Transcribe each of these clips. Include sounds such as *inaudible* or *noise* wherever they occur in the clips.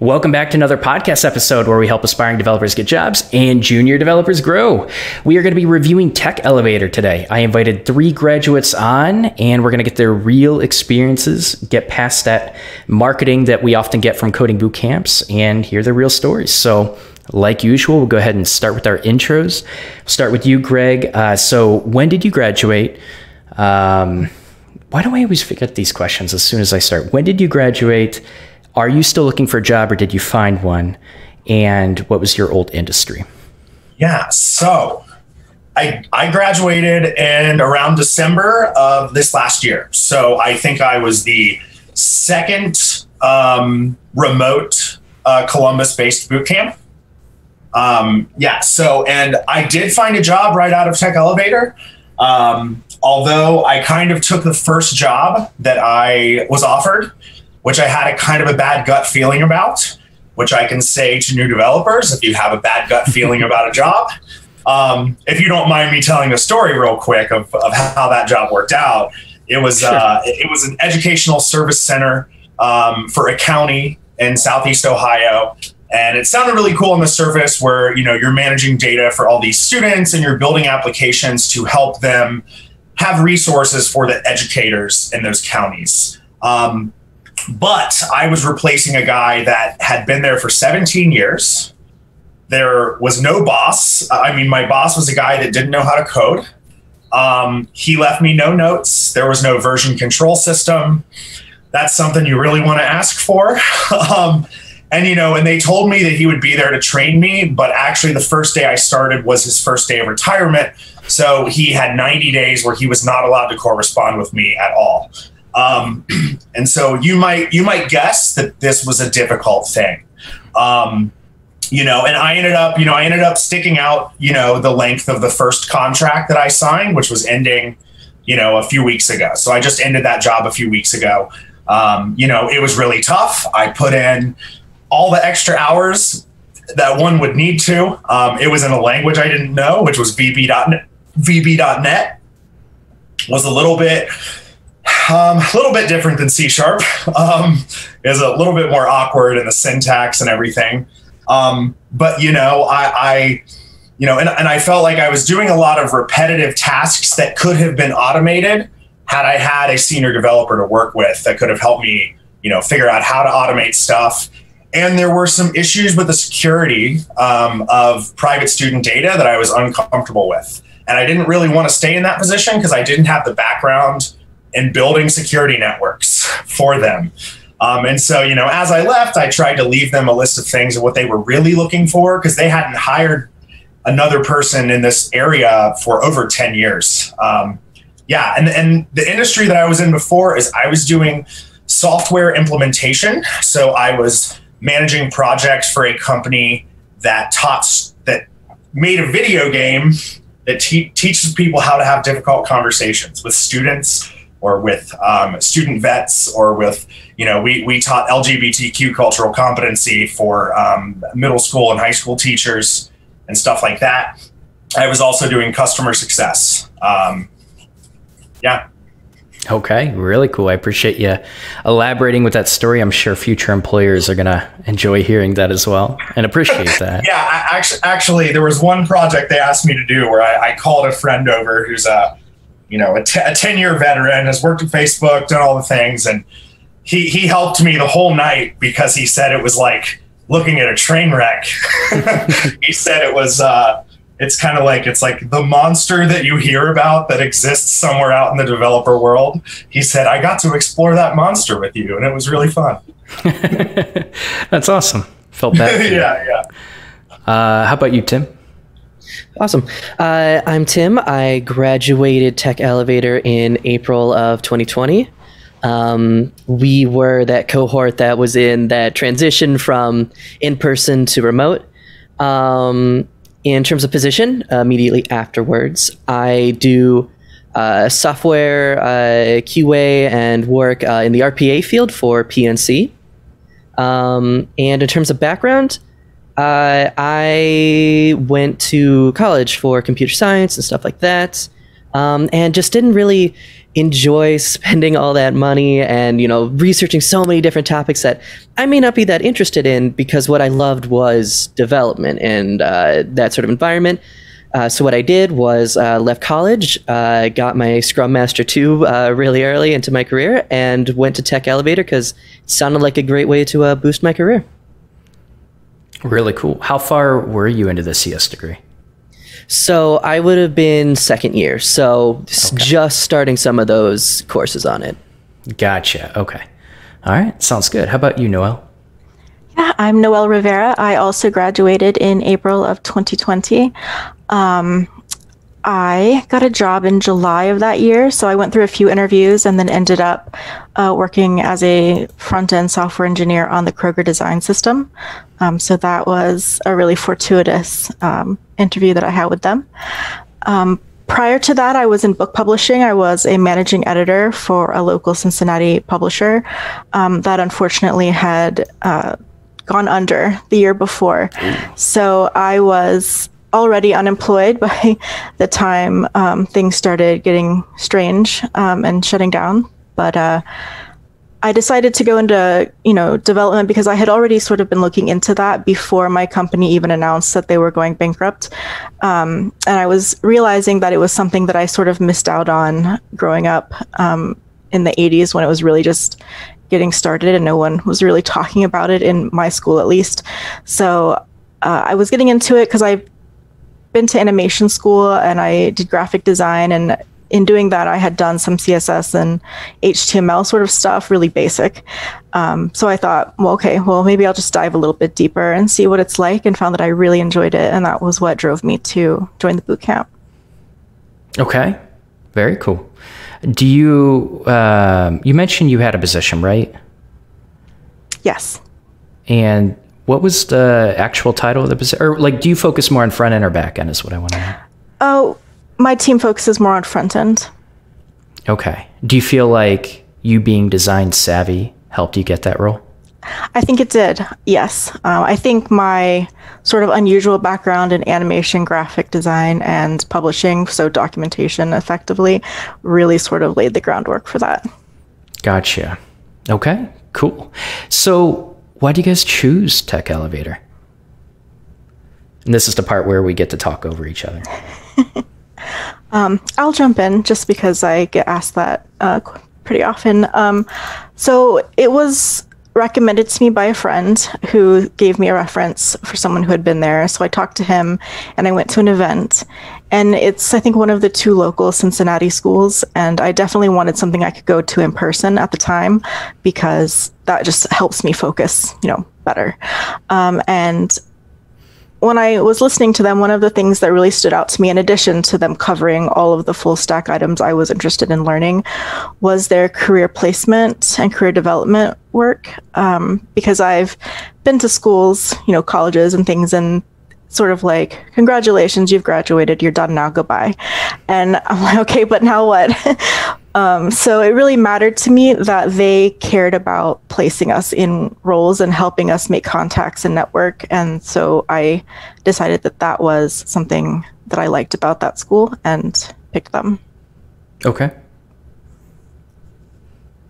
Welcome back to another podcast episode where we help aspiring developers get jobs and junior developers grow. We are going to be reviewing Tech Elevator today. I invited three graduates on, and we're going to get their real experiences, get past that marketing that we often get from coding boot camps, and hear their real stories. So, like usual, we'll go ahead and start with our intros. We'll start with you, Greg. Uh, so, when did you graduate? Um, why do I always forget these questions as soon as I start? When did you graduate? Are you still looking for a job or did you find one? And what was your old industry? Yeah, so I, I graduated in around December of this last year. So I think I was the second um, remote uh, Columbus based boot camp. Um, yeah, so, and I did find a job right out of Tech Elevator. Um, although I kind of took the first job that I was offered which I had a kind of a bad gut feeling about, which I can say to new developers if you have a bad gut feeling *laughs* about a job. Um, if you don't mind me telling a story real quick of, of how that job worked out, it was sure. uh, it was an educational service center um, for a county in Southeast Ohio, and it sounded really cool on the surface where you know you're managing data for all these students and you're building applications to help them have resources for the educators in those counties. Um, but I was replacing a guy that had been there for 17 years. There was no boss. I mean, my boss was a guy that didn't know how to code. Um, he left me no notes. There was no version control system. That's something you really want to ask for. *laughs* um, and you know, and they told me that he would be there to train me, but actually, the first day I started was his first day of retirement. So he had 90 days where he was not allowed to correspond with me at all. Um, *clears throat* and so you might you might guess that this was a difficult thing. Um, you know, and I ended up, you know, I ended up sticking out, you know, the length of the first contract that I signed, which was ending, you know, a few weeks ago. So I just ended that job a few weeks ago. Um, you know, it was really tough. I put in all the extra hours that one would need to. Um, it was in a language I didn't know, which was VB.net. VB.net was a little bit um, a little bit different than C sharp. Um, is a little bit more awkward in the syntax and everything. Um, but you know, I, I you know, and, and I felt like I was doing a lot of repetitive tasks that could have been automated had I had a senior developer to work with that could have helped me, you know, figure out how to automate stuff. And there were some issues with the security um, of private student data that I was uncomfortable with. And I didn't really want to stay in that position because I didn't have the background and building security networks for them. Um, and so, you know, as I left, I tried to leave them a list of things of what they were really looking for because they hadn't hired another person in this area for over 10 years. Um, yeah. And, and the industry that I was in before is I was doing software implementation. So I was managing projects for a company that taught, that made a video game that te- teaches people how to have difficult conversations with students or with um, student vets or with you know we, we taught lgbtq cultural competency for um, middle school and high school teachers and stuff like that i was also doing customer success um, yeah Okay, really cool. I appreciate you elaborating with that story. I'm sure future employers are going to enjoy hearing that as well and appreciate that. *laughs* yeah, actually, actually, there was one project they asked me to do where I, I called a friend over who's a you know, a, t- a 10 year veteran, has worked at Facebook, done all the things. And he, he helped me the whole night because he said it was like looking at a train wreck. *laughs* he said it was, uh, it's kind of like it's like the monster that you hear about that exists somewhere out in the developer world. He said, I got to explore that monster with you, and it was really fun. *laughs* That's awesome. Felt bad. *laughs* yeah, yeah. Uh, how about you, Tim? Awesome. Uh, I'm Tim. I graduated Tech Elevator in April of 2020. Um, we were that cohort that was in that transition from in person to remote. Um, in terms of position, uh, immediately afterwards, I do uh, software uh, QA and work uh, in the RPA field for PNC. Um, and in terms of background, uh, I went to college for computer science and stuff like that. um, and just didn't really enjoy spending all that money and you know researching so many different topics that I may not be that interested in because what I loved was development and uh, that sort of environment. Uh, so what I did was uh, left college, uh, got my Scrum Master 2 uh, really early into my career, and went to Tech Elevator because it sounded like a great way to uh, boost my career. Really cool. How far were you into the CS degree? So I would have been second year, so okay. just starting some of those courses on it. Gotcha. Okay. All right. Sounds good. How about you, Noel? Yeah, I'm Noel Rivera. I also graduated in April of 2020. Um, I got a job in July of that year. So I went through a few interviews and then ended up uh, working as a front end software engineer on the Kroger design system. Um, so that was a really fortuitous um, interview that I had with them. Um, prior to that, I was in book publishing. I was a managing editor for a local Cincinnati publisher um, that unfortunately had. Uh, gone under the year before. So I was already unemployed *laughs* by the time um, things started getting strange um, and shutting down. But uh, I decided to go into you know development because I had already sort of been looking into that before my company even announced that they were going bankrupt, um, and I was realizing that it was something that I sort of missed out on growing up um, in the 80s when it was really just getting started and no one was really talking about it in my school at least. So uh, I was getting into it because I've been to animation school and I did graphic design and in doing that, I had done some CSS and HTML sort of stuff, really basic. Um, so I thought, well, okay, well, maybe I'll just dive a little bit deeper and see what it's like, and found that I really enjoyed it, and that was what drove me to join the boot camp. Okay, very cool. Do you um, you mentioned you had a position, right? Yes. And what was the actual title of the position? Or like, do you focus more on front end or back end? Is what I want to know. Oh, my team focuses more on front end. Okay. Do you feel like you being design savvy helped you get that role? I think it did. Yes. Um, I think my sort of unusual background in animation, graphic design, and publishing, so documentation effectively, really sort of laid the groundwork for that. Gotcha. Okay, cool. So, why do you guys choose Tech Elevator? And this is the part where we get to talk over each other. *laughs* um, I'll jump in just because I get asked that uh, pretty often. Um, so, it was recommended to me by a friend who gave me a reference for someone who had been there. So I talked to him and I went to an event. And it's, I think, one of the two local Cincinnati schools. And I definitely wanted something I could go to in person at the time because that just helps me focus, you know, better. Um, and when I was listening to them, one of the things that really stood out to me, in addition to them covering all of the full stack items I was interested in learning, was their career placement and career development work. Um, because I've been to schools, you know, colleges and things, and sort of like, congratulations, you've graduated, you're done now, goodbye. And I'm like, okay, but now what? *laughs* um, so it really mattered to me that they cared about placing us in roles and helping us make contacts and network. And so I decided that that was something that I liked about that school and picked them. Okay.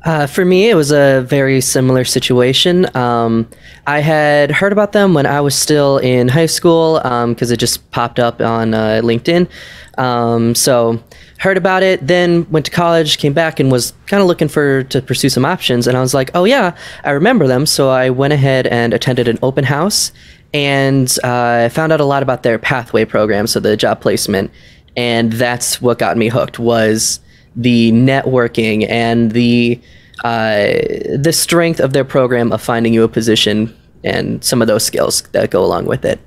Uh, for me, it was a very similar situation. Um, I had heard about them when I was still in high school because um, it just popped up on uh, LinkedIn. Um, so heard about it, then went to college, came back, and was kind of looking for to pursue some options. And I was like, oh yeah, I remember them. So I went ahead and attended an open house and uh, found out a lot about their pathway program, so the job placement, and that's what got me hooked was the networking and the uh, the strength of their program of finding you a position and some of those skills that go along with it.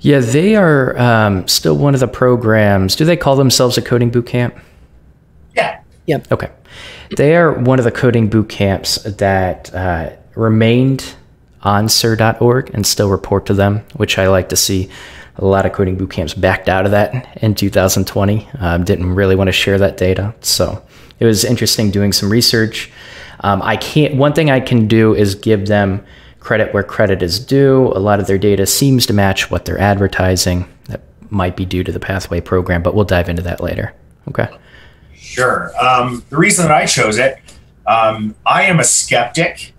Yeah, they are um, still one of the programs. Do they call themselves a coding boot camp? Yeah. Yep. Okay. They are one of the coding boot camps that uh, remained on CIRR.org and still report to them, which I like to see. A lot of coding boot camps backed out of that in 2020. Um, didn't really want to share that data. So it was interesting doing some research. Um, I can't. One thing I can do is give them credit where credit is due. A lot of their data seems to match what they're advertising. That might be due to the Pathway program, but we'll dive into that later. Okay. Sure. Um, the reason that I chose it, um, I am a skeptic,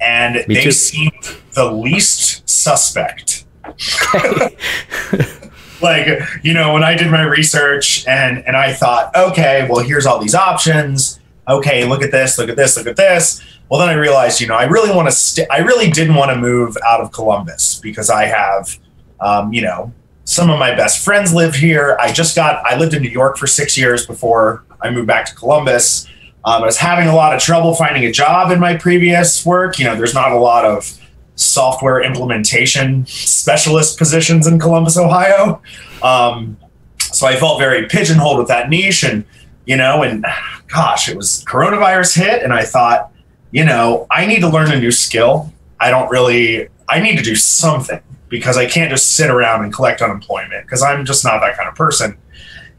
and Me they too. seem the least suspect. *laughs* like you know, when I did my research and and I thought, okay, well, here's all these options. Okay, look at this, look at this, look at this. Well, then I realized, you know, I really want to. St- I really didn't want to move out of Columbus because I have, um, you know, some of my best friends live here. I just got. I lived in New York for six years before I moved back to Columbus. Um, I was having a lot of trouble finding a job in my previous work. You know, there's not a lot of software implementation specialist positions in Columbus, Ohio. Um, so I felt very pigeonholed with that niche, and you know, and gosh, it was coronavirus hit, and I thought, you know, I need to learn a new skill. I don't really. I need to do something because I can't just sit around and collect unemployment because I'm just not that kind of person.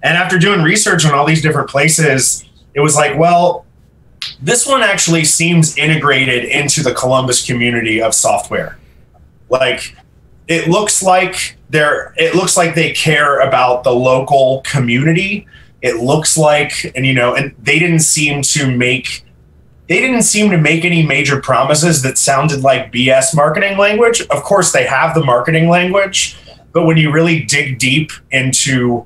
And after doing research on all these different places, it was like, well, this one actually seems integrated into the Columbus community of software. Like it looks like they're it looks like they care about the local community. It looks like and you know, and they didn't seem to make they didn't seem to make any major promises that sounded like BS marketing language. Of course, they have the marketing language, but when you really dig deep into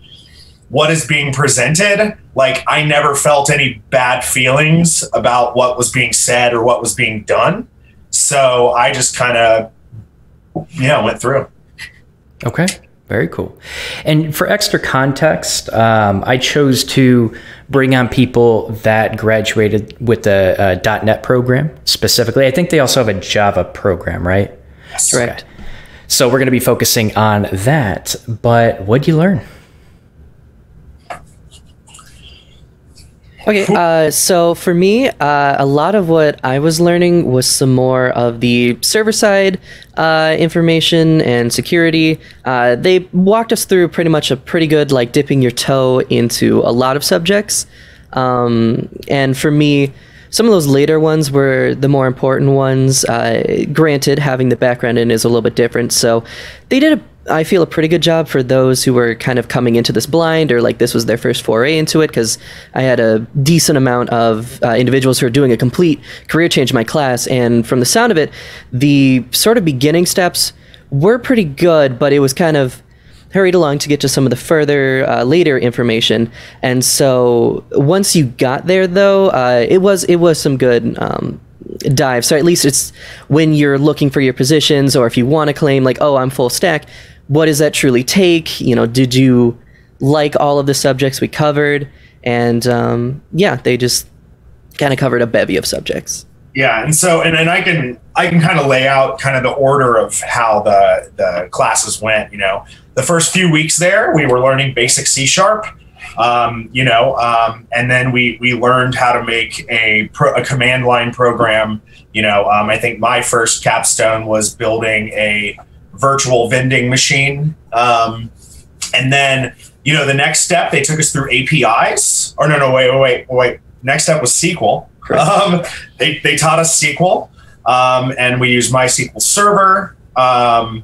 what is being presented, like I never felt any bad feelings about what was being said or what was being done. So I just kind of, yeah, went through. Okay. Very cool. And for extra context, um, I chose to bring on people that graduated with the uh, .NET program specifically. I think they also have a Java program, right? Yes. Correct. So we're going to be focusing on that. But what'd you learn? Okay, uh, so for me, uh, a lot of what I was learning was some more of the server side uh, information and security. Uh, they walked us through pretty much a pretty good, like, dipping your toe into a lot of subjects. Um, and for me, some of those later ones were the more important ones. Uh, granted, having the background in is a little bit different. So they did a I feel a pretty good job for those who were kind of coming into this blind or like this was their first foray into it because I had a decent amount of uh, individuals who are doing a complete career change in my class. And from the sound of it, the sort of beginning steps were pretty good, but it was kind of hurried along to get to some of the further uh, later information. And so once you got there, though, uh, it was it was some good. Um, dive so at least it's when you're looking for your positions or if you want to claim like oh i'm full stack what does that truly take you know did you like all of the subjects we covered and um, yeah they just kind of covered a bevy of subjects Yeah, and so and, and I can I can kind of lay out kind of the order of how the the classes went. You know, the first few weeks there, we were learning basic C sharp. Um, you know, um, and then we we learned how to make a pro, a command line program. You know, um, I think my first capstone was building a virtual vending machine. Um, and then you know the next step they took us through APIs. Or no, no, wait, wait, wait, wait. Next step was SQL. *laughs* Um, they, they taught us SQL, um, and we used MySQL Server, um,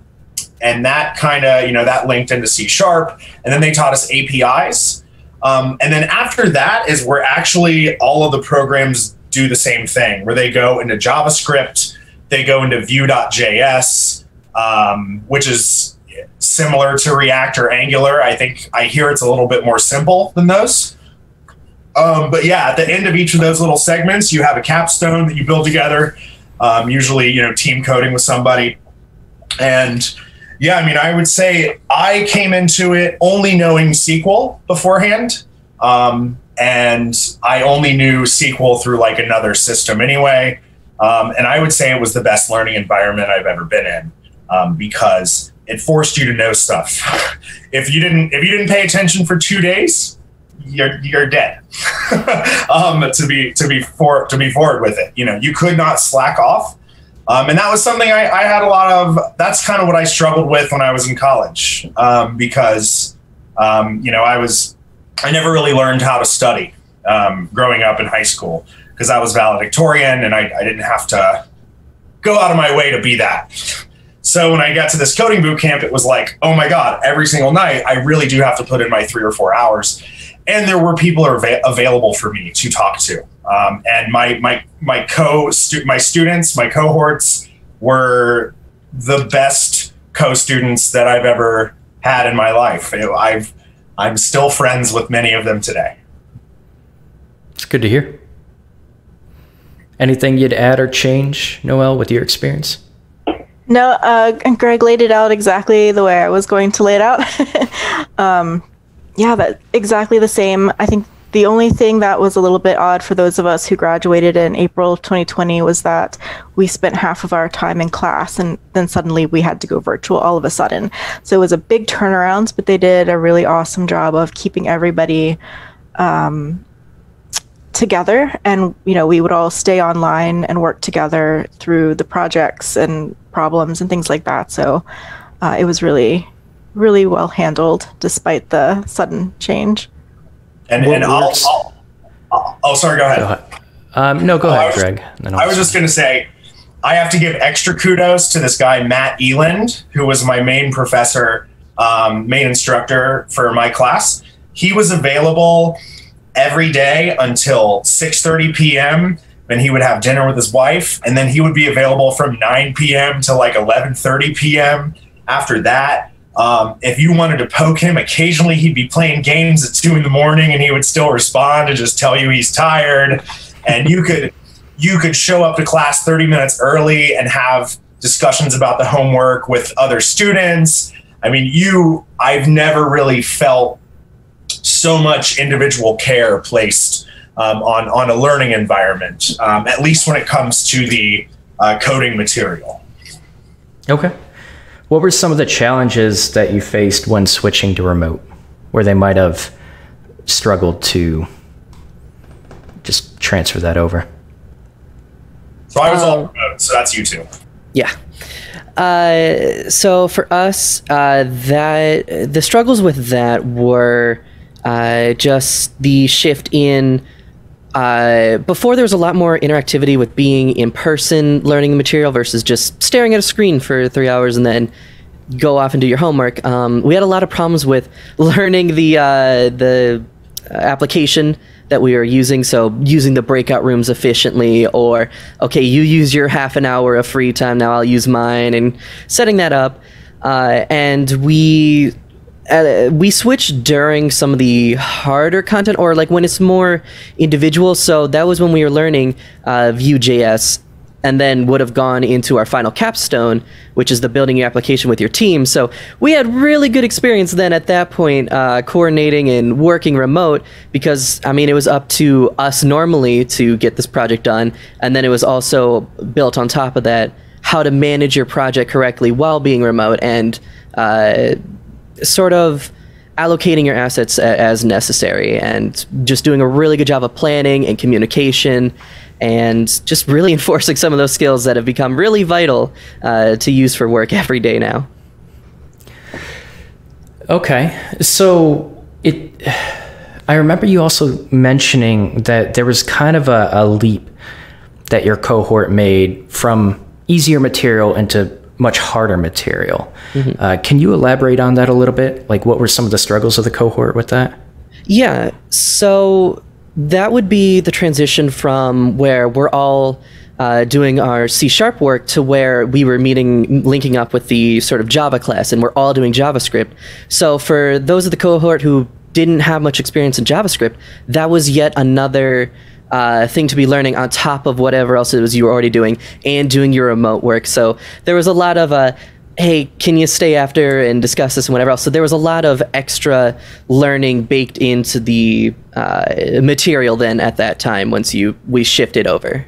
and that kind of you know that linked into C Sharp, and then they taught us APIs, um, and then after that is where actually all of the programs do the same thing, where they go into JavaScript, they go into Vue.js, um, which is similar to React or Angular. I think I hear it's a little bit more simple than those. Um, but yeah, at the end of each of those little segments, you have a capstone that you build together. Um, usually, you know, team coding with somebody. And yeah, I mean, I would say I came into it only knowing SQL beforehand. Um, and I only knew SQL through like another system anyway. Um, and I would say it was the best learning environment I've ever been in um, because it forced you to know stuff. *laughs* if you didn't, if you didn't pay attention for two days, you're you're dead. *laughs* um, to be to be for to be forward with it, you know, you could not slack off. Um, and that was something I, I had a lot of. That's kind of what I struggled with when I was in college, um, because um, you know I was I never really learned how to study um, growing up in high school because I was valedictorian and I, I didn't have to go out of my way to be that. So when I got to this coding boot camp, it was like, oh my god, every single night I really do have to put in my three or four hours. and there were people are ava- available for me to talk to. Um, and my my my co stu- my students, my cohorts were the best co students that I've ever had in my life. I've I'm still friends with many of them today. It's good to hear. Anything you'd add or change, Noel, with your experience? No, uh, Greg laid it out exactly the way I was going to lay it out. *laughs* um, yeah, that exactly the same. I think the only thing that was a little bit odd for those of us who graduated in April of 2020 was that we spent half of our time in class and then suddenly we had to go virtual all of a sudden. So it was a big turnaround, but they did a really awesome job of keeping everybody um, together. And, you know, we would all stay online and work together through the projects and problems and things like that. So uh, it was really, really well handled despite the sudden change. And, and I'll, I'll, I'll, oh, sorry, go ahead. Go ahead. Um, no, go oh, ahead, was, Greg. I was just going to say, I have to give extra kudos to this guy, Matt Eland, who was my main professor, um, main instructor for my class. He was available every day until 6:30 p.m. Then he would have dinner with his wife, and then he would be available from 9 p.m. to like 11:30 p.m. After that, um, if you wanted to poke him, occasionally he'd be playing games at two in the morning, and he would still respond and just tell you he's tired. And you could you could show up to class 30 minutes early and have discussions about the homework with other students. I mean, you I've never really felt so much individual care placed um, on on a learning environment, um, at least when it comes to the uh, coding material. Okay. What were some of the challenges that you faced when switching to remote, where they might have struggled to just transfer that over? So I was um, all remote, so that's you too. Yeah. Uh, so for us, uh, that the struggles with that were uh, just the shift in. Uh, before there was a lot more interactivity with being in person learning the material versus just staring at a screen for three hours and then go off and do your homework. Um, we had a lot of problems with *laughs* learning the uh, the application that we were using. So using the breakout rooms efficiently, or okay, you use your half an hour of free time now, I'll use mine, and setting that up. Uh, and we uh, we switch during some of the harder content or like when it's more individual. So that was when we were learning uh, vue.js and then would have gone into our final capstone which is the building your application with your team. So we had really good experience then at that point uh, coordinating and working remote because i mean it was up to us normally to get this project done. And then it was also built on top of that how to manage your project correctly while being remote and uh, sort of allocating your assets as necessary and just doing a really good job of planning and communication and just really *laughs* enforcing some of those skills that have become really vital uh, to use for work every day now. Okay. So it I remember you also mentioning that there was kind of a, a leap that your cohort made from easier material into much harder material. Mm-hmm. Uh, can you elaborate on that a little bit? Like, what were some of the struggles of the cohort with that? Yeah. So that would be the transition from where we're all uh, doing our C sharp work to where we were meeting, linking up with the sort of Java class, and we're all doing JavaScript. So for those of the cohort who didn't have much experience in JavaScript, that was yet another uh, thing to be learning on top of whatever else it was you were already doing and doing your remote work. So there was a lot of uh, hey, can you stay after and discuss this and whatever else? So there was a lot of extra learning baked into the uh, material then at that time once you we shifted over.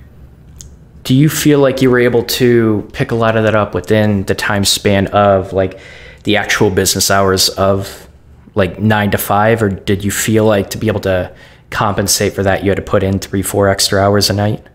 Do you feel like you were able to pick a lot of that up within the time span of like the actual business hours of like nine to five, or did you feel like to be able to compensate for that, you had to put in three, four extra hours a night?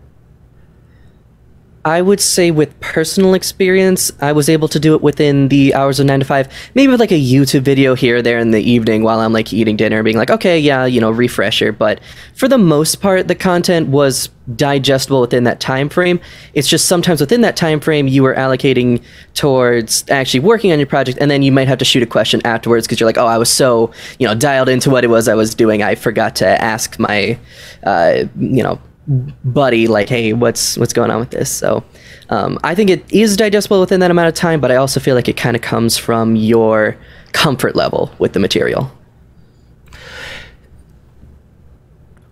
I would say with personal experience, I was able to do it within the hours of nine to five, maybe with like a YouTube video here or there in the evening while I'm like eating dinner, being like, okay, yeah, you know, refresher. But for the most part, the content was digestible within that time frame. It's just sometimes within that time frame you were allocating towards actually working on your project, and then you might have to shoot a question afterwards because you're like, oh, I was so you know dialed into what it was I was doing, I forgot to ask my, uh, you know buddy like hey what's what's going on with this? So um, i think it is digestible within that amount of time but i also feel like it kind of comes from your comfort level with the material.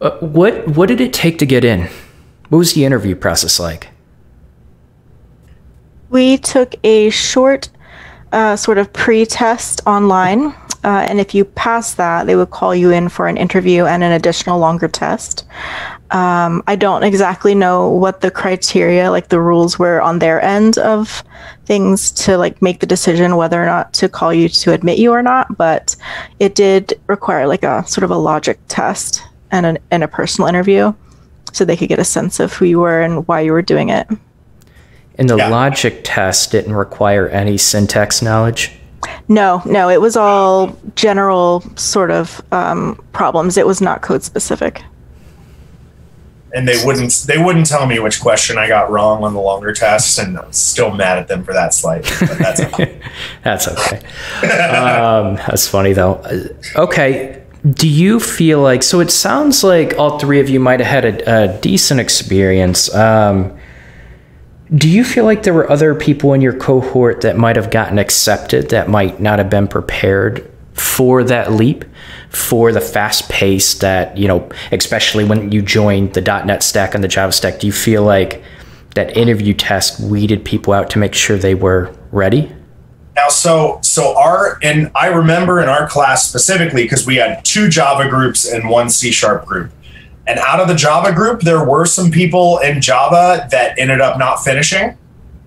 Uh, what what did it take to get in? What was the interview process like? We took a short uh, sort of pre-test online uh, and if you pass that, they would call you in for an interview and an additional longer test. Um, I don't exactly know what the criteria, like the rules were on their end of things to like make the decision whether or not to call you to admit you or not, but it did require like a sort of a logic test and, an, and a personal interview so they could get a sense of who you were and why you were doing it. And the yeah. logic test didn't require any syntax knowledge? No, no, it was all general sort of um, problems. It was not code specific. And they wouldn't they wouldn't tell me which question I got wrong on the longer tests, and I'm still mad at them for that slight. But that's okay. *laughs* that's okay. um, that's funny though. Uh, okay, do you feel like so? It sounds like all three of you might have had a, a decent experience. Um, do you feel like there were other people in your cohort that might have gotten accepted that might not have been prepared for that leap, for the fast pace that, you know, especially when you joined the .NET stack and the Java stack, do you feel like that interview test weeded people out to make sure they were ready? Now, so so our and I remember in our class specifically because we had two Java groups and one C sharp group. And out of the Java group, there were some people in Java that ended up not finishing.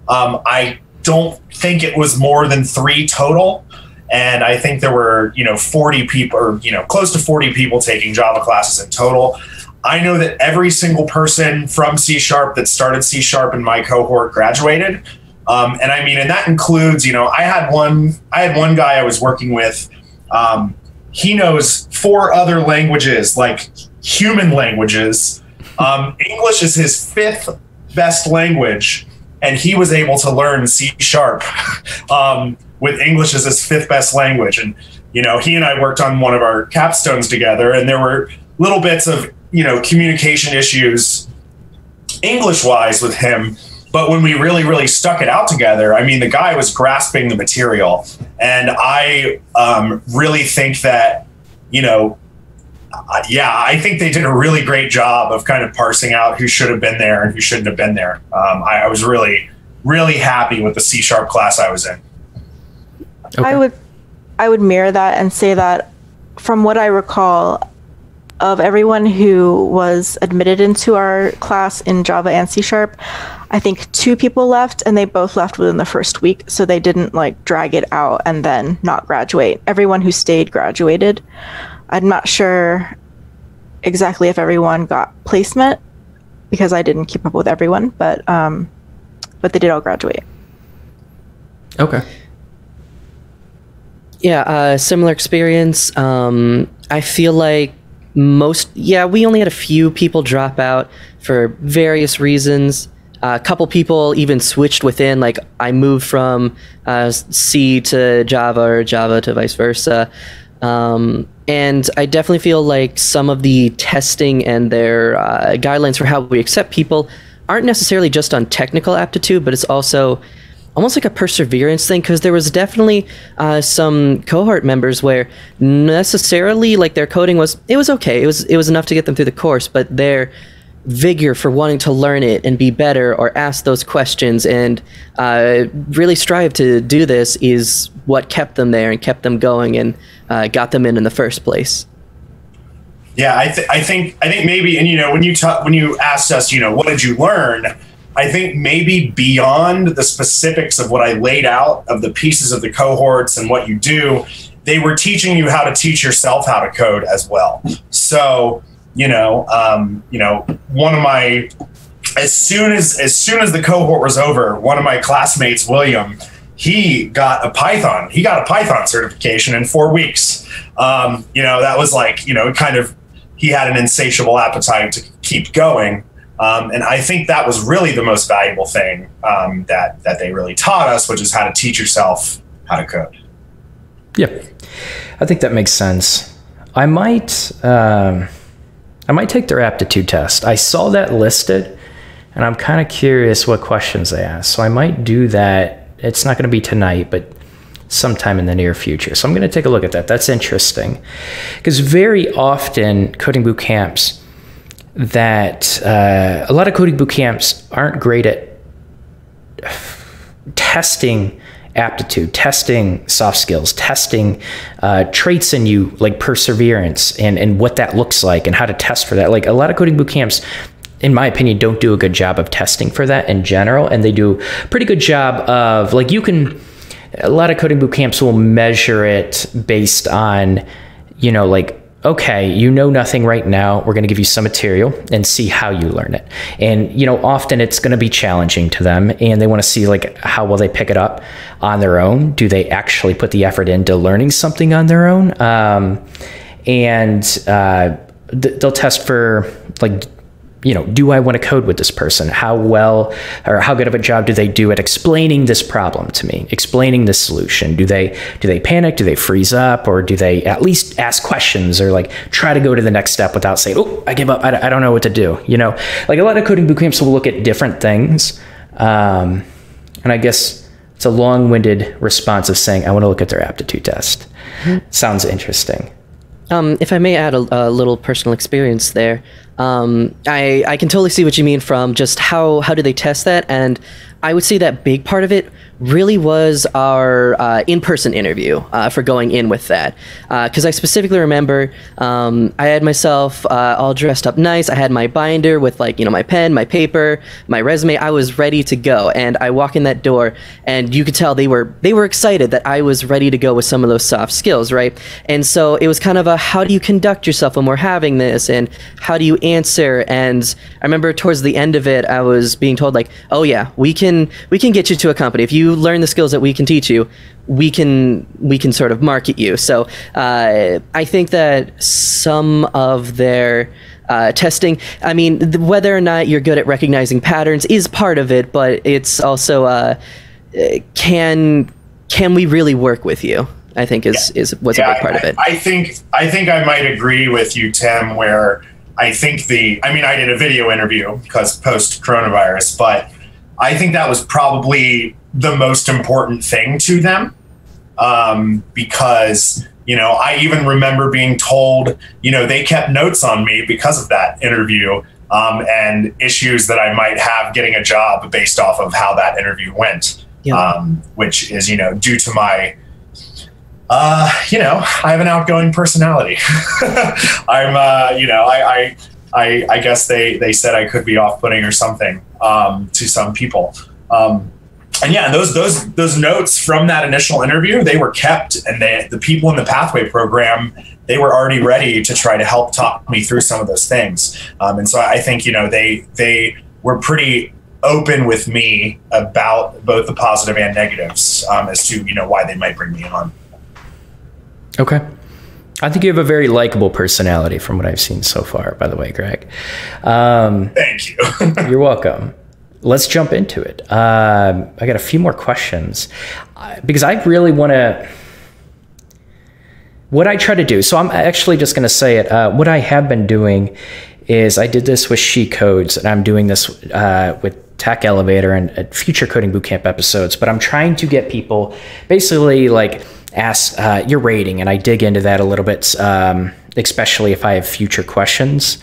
Um, I don't think it was more than three total. And I think there were, you know, 40 people or, you know, close to 40 people taking Java classes in total. I know that every single person from C Sharp that started C Sharp in my cohort graduated. Um, and I mean, and that includes, you know, I had one, I had one guy I was working with. Um, he knows four other languages like human languages. Um, English is his fifth best language, and he was able to learn C sharp *laughs* um, with English as his fifth best language. And you know, he and I worked on one of our capstones together, and there were little bits of you know communication issues English wise with him. But when we really, really stuck it out together, I mean, the guy was grasping the material. And I um, really think that, you know, uh, yeah, I think they did a really great job of kind of parsing out who should have been there and who shouldn't have been there. Um, I, I, was really, really happy with the C sharp class I was in. Okay. I would, I would mirror that and say that, from what I recall, of everyone who was admitted into our class in Java and C sharp, I think two people left, and they both left within the first week, so they didn't like drag it out and then not graduate. Everyone who stayed graduated. I'm not sure exactly if everyone got placement because I didn't keep up with everyone, but um, but they did all graduate. Okay. Yeah, uh, similar experience. Um, I feel like most, yeah, we only had a few people drop out for various reasons. Uh, a couple people even switched within, like I moved from uh, C to Java or Java to vice versa. Um, and I definitely feel like some of the testing and their uh, guidelines for how we accept people aren't necessarily just on technical aptitude, but it's also almost like a perseverance thing because there was definitely uh, some cohort members where necessarily like their coding was it was okay it was it was enough to get them through the course but their vigor for wanting to learn it and be better or ask those questions and uh, really strive to do this is what kept them there and kept them going and uh, got them in in the first place. Yeah, I, th- I think I think maybe, and you know, when you ta- when you asked us, you know, what did you learn? I think maybe beyond the specifics of what I laid out of the pieces of the cohorts and what you do, they were teaching you how to teach yourself how to code as well. So you know, um, you know, one of my as soon as as soon as the cohort was over, one of my classmates, William, he got a Python. He got a Python certification in four weeks. Um, you know, that was like, you know, kind of he had an insatiable appetite to keep going. Um, and I think that was really the most valuable thing um, that that they really taught us, which is how to teach yourself how to code. Yeah, I think that makes sense. I might, um, I might take their aptitude test. I saw that listed, and I'm kind of curious what questions they ask. So I might do that. It's not going to be tonight, but sometime in the near future. So I'm going to take a look at that. That's interesting, because very often coding boot camps that uh, a lot of coding boot camps aren't great at testing aptitude, testing soft skills, testing uh, traits in you like perseverance and, and what that looks like and how to test for that. Like a lot of coding boot camps, in my opinion, don't do a good job of testing for that in general. And they do a pretty good job of like you can, a lot of coding boot camps will measure it based on, you know, like okay, you know nothing right now. We're going to give you some material and see how you learn it. And you know, often it's going to be challenging to them, and they want to see like how will they pick it up on their own. Do they actually put the effort into learning something on their own? Um, and uh, th- they'll test for like you know, do I want to code with this person? How well or how good of a job do they do at explaining this problem to me, explaining this solution? Do they do they panic? Do they freeze up, or do they at least ask questions or like try to go to the next step without saying, "Oh, I give up. I, I don't know what to do." You know, like a lot of coding boot camps will look at different things, um, and I guess it's a long-winded response of saying, "I want to look at their aptitude test." Mm-hmm. Sounds interesting. Um, if I may add a, a little personal experience there, um, I, I can totally see what you mean from just how, how do they test that. And I would say that big part of it really was our uh, in-person interview uh, for going in with that. Because uh, i specifically remember um, i had myself uh, all dressed up nice. I had my binder with like you know my pen my paper my resume. I was ready to go. And i walk in that door and you could tell they were they were excited that i was ready to go with some of those soft skills right? And so it was kind of a how do you conduct yourself when we're having this? And how do you answer? And i remember towards the end of it i was being told like oh yeah we can we can get you to a company if you learn the skills that we can teach you, we can we can sort of market you. So uh, I think that some of their uh, testing. I mean, th- whether or not you're good at recognizing patterns is part of it, but it's also uh, can can we really work with you? I think is yeah. is what's yeah, a big part I, of it. I think I think I might agree with you, Tim. Where I think the I mean I did a video interview because post coronavirus, but I think that was probably the most important thing to them um, because you know i even remember being told you know they kept notes on me because of that interview um, and issues that i might have getting a job based off of how that interview went yeah. um, which is you know due to my uh, you know i have an outgoing personality *laughs* i'm uh, you know I, I I, I guess they, they said I could be off putting or something um, to some people. Um, and yeah, those those those notes from that initial interview they were kept, and they, the people in the pathway program they were already ready to try to help talk me through some of those things. Um, and so I think you know they they were pretty open with me about both the positive and negatives um, as to you know why they might bring me on. Okay. I think you have a very likable personality from what I've seen so far, by the way, Greg. Um, Thank you. *laughs* you're welcome let's jump into it. Uh, I got a few more questions because I really want to. What I try to do, so I'm actually just going to say it. Uh, what I have been doing is I did this with She Codes, and I'm doing this uh, with Tech Elevator and uh, future coding bootcamp episodes. But I'm trying to get people basically like ask uh, your rating, and I dig into that a little bit, um, especially if I have future questions.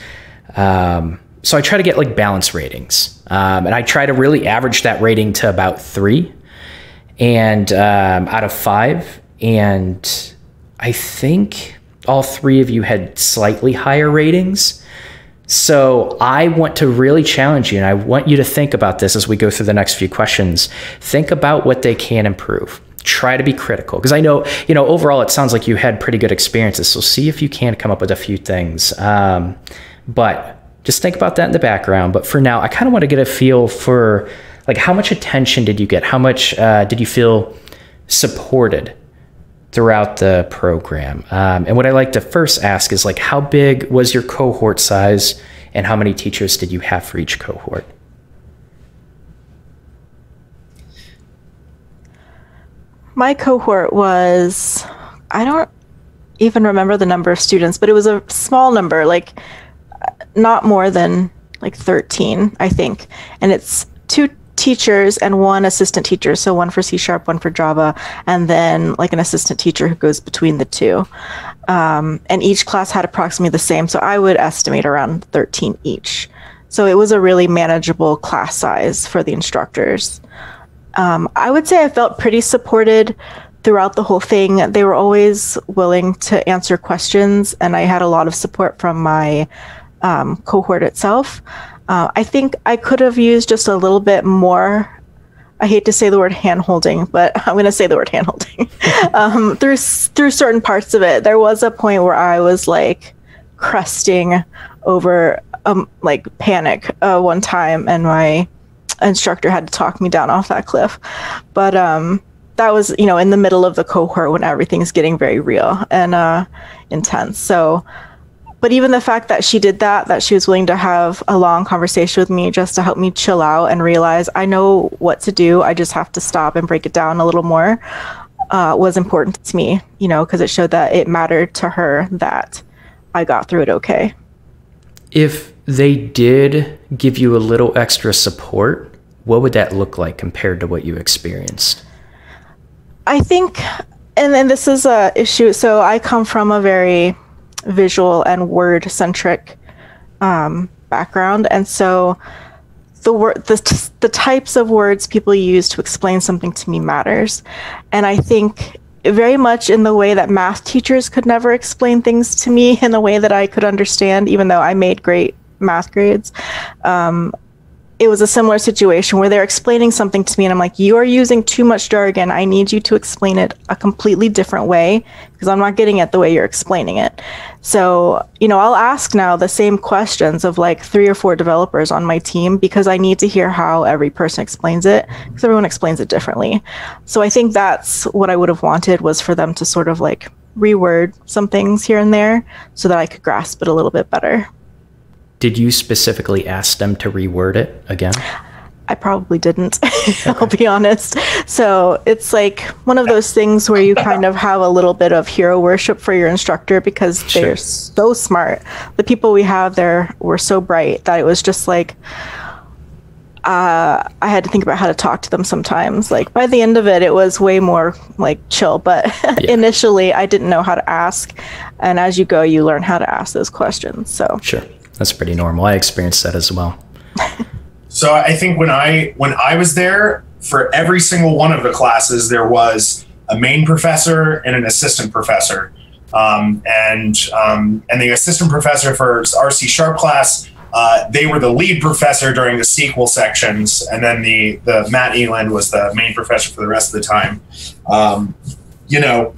Um, so I try to get like balance ratings, um, and I try to really average that rating to about three, and um, out of five. And I think all three of you had slightly higher ratings. So I want to really challenge you, and I want you to think about this as we go through the next few questions. Think about what they can improve. Try to be critical because I know, you know, overall it sounds like you had pretty good experiences. So see if you can come up with a few things. Um, but Just think about that in the background. But for now, I kind of want to get a feel for like how much attention did you get? How much uh, did you feel supported throughout the program? Um, and what I like to first ask is like, how big was your cohort size, and how many teachers did you have for each cohort? My cohort was, I don't even remember the number of students, but it was a small number, like not more than like 13, I think. And it's two teachers and one assistant teacher. So one for C sharp, one for Java, and then like an assistant teacher who goes between the two. Um, and each class had approximately the same. So I would estimate around 13 each. So it was a really manageable class size for the instructors. Um, I would say I felt pretty supported throughout the whole thing. They were always willing to answer questions, and I had a lot of support from my um, cohort itself. Uh, I think I could have used just a little bit more. I hate to say the word hand holding, but *laughs* I'm going to say the word hand holding. *laughs* um, through through certain parts of it, there was a point where I was like cresting over um, like panic uh, one time, and my instructor had to talk me down off that cliff. But um, that was, you know, in the middle of the cohort when everything's getting very real and uh, intense. So, but even the fact that she did that, that she was willing to have a long conversation with me just to help me chill out and realize I know what to do. I just have to stop and break it down a little more uh, was important to me, you know, because it showed that it mattered to her that I got through it okay. If they did give you a little extra support, what would that look like compared to what you experienced? I think, and then this is a issue. So I come from a very visual and word centric um, background, and so the word the the types of words people use to explain something to me matters, and I think very much in the way that math teachers could never explain things to me in the way that I could understand, even though I made great math grades. Um, it was a similar situation where they're explaining something to me and I'm like, you are using too much jargon. I need you to explain it a completely different way because I'm not getting it the way you're explaining it. So, you know, I'll ask now the same questions of like three or four developers on my team because I need to hear how every person explains it because everyone explains it differently. So I think that's what I would have wanted was for them to sort of like reword some things here and there so that I could grasp it a little bit better. Did you specifically ask them to reword it again? I probably didn't, *laughs* I'll be honest. So it's like one of those things where you kind of have a little bit of hero worship for your instructor because sure. they're so smart. The people we have there were so bright that it was just like, uh, I had to think about how to talk to them sometimes. Like by the end of it, it was way more like chill. But *laughs* yeah. initially, I didn't know how to ask, and as you go, you learn how to ask those questions. So sure that's pretty normal. I experienced that as well. *laughs* so I think when I when I was there, for every single one of the classes, there was a main professor and an assistant professor. Um, and um, and the assistant professor for our C sharp class, uh, they were the lead professor during the SQL sections, and then the the Matt Eland was the main professor for the rest of the time. Um, you know,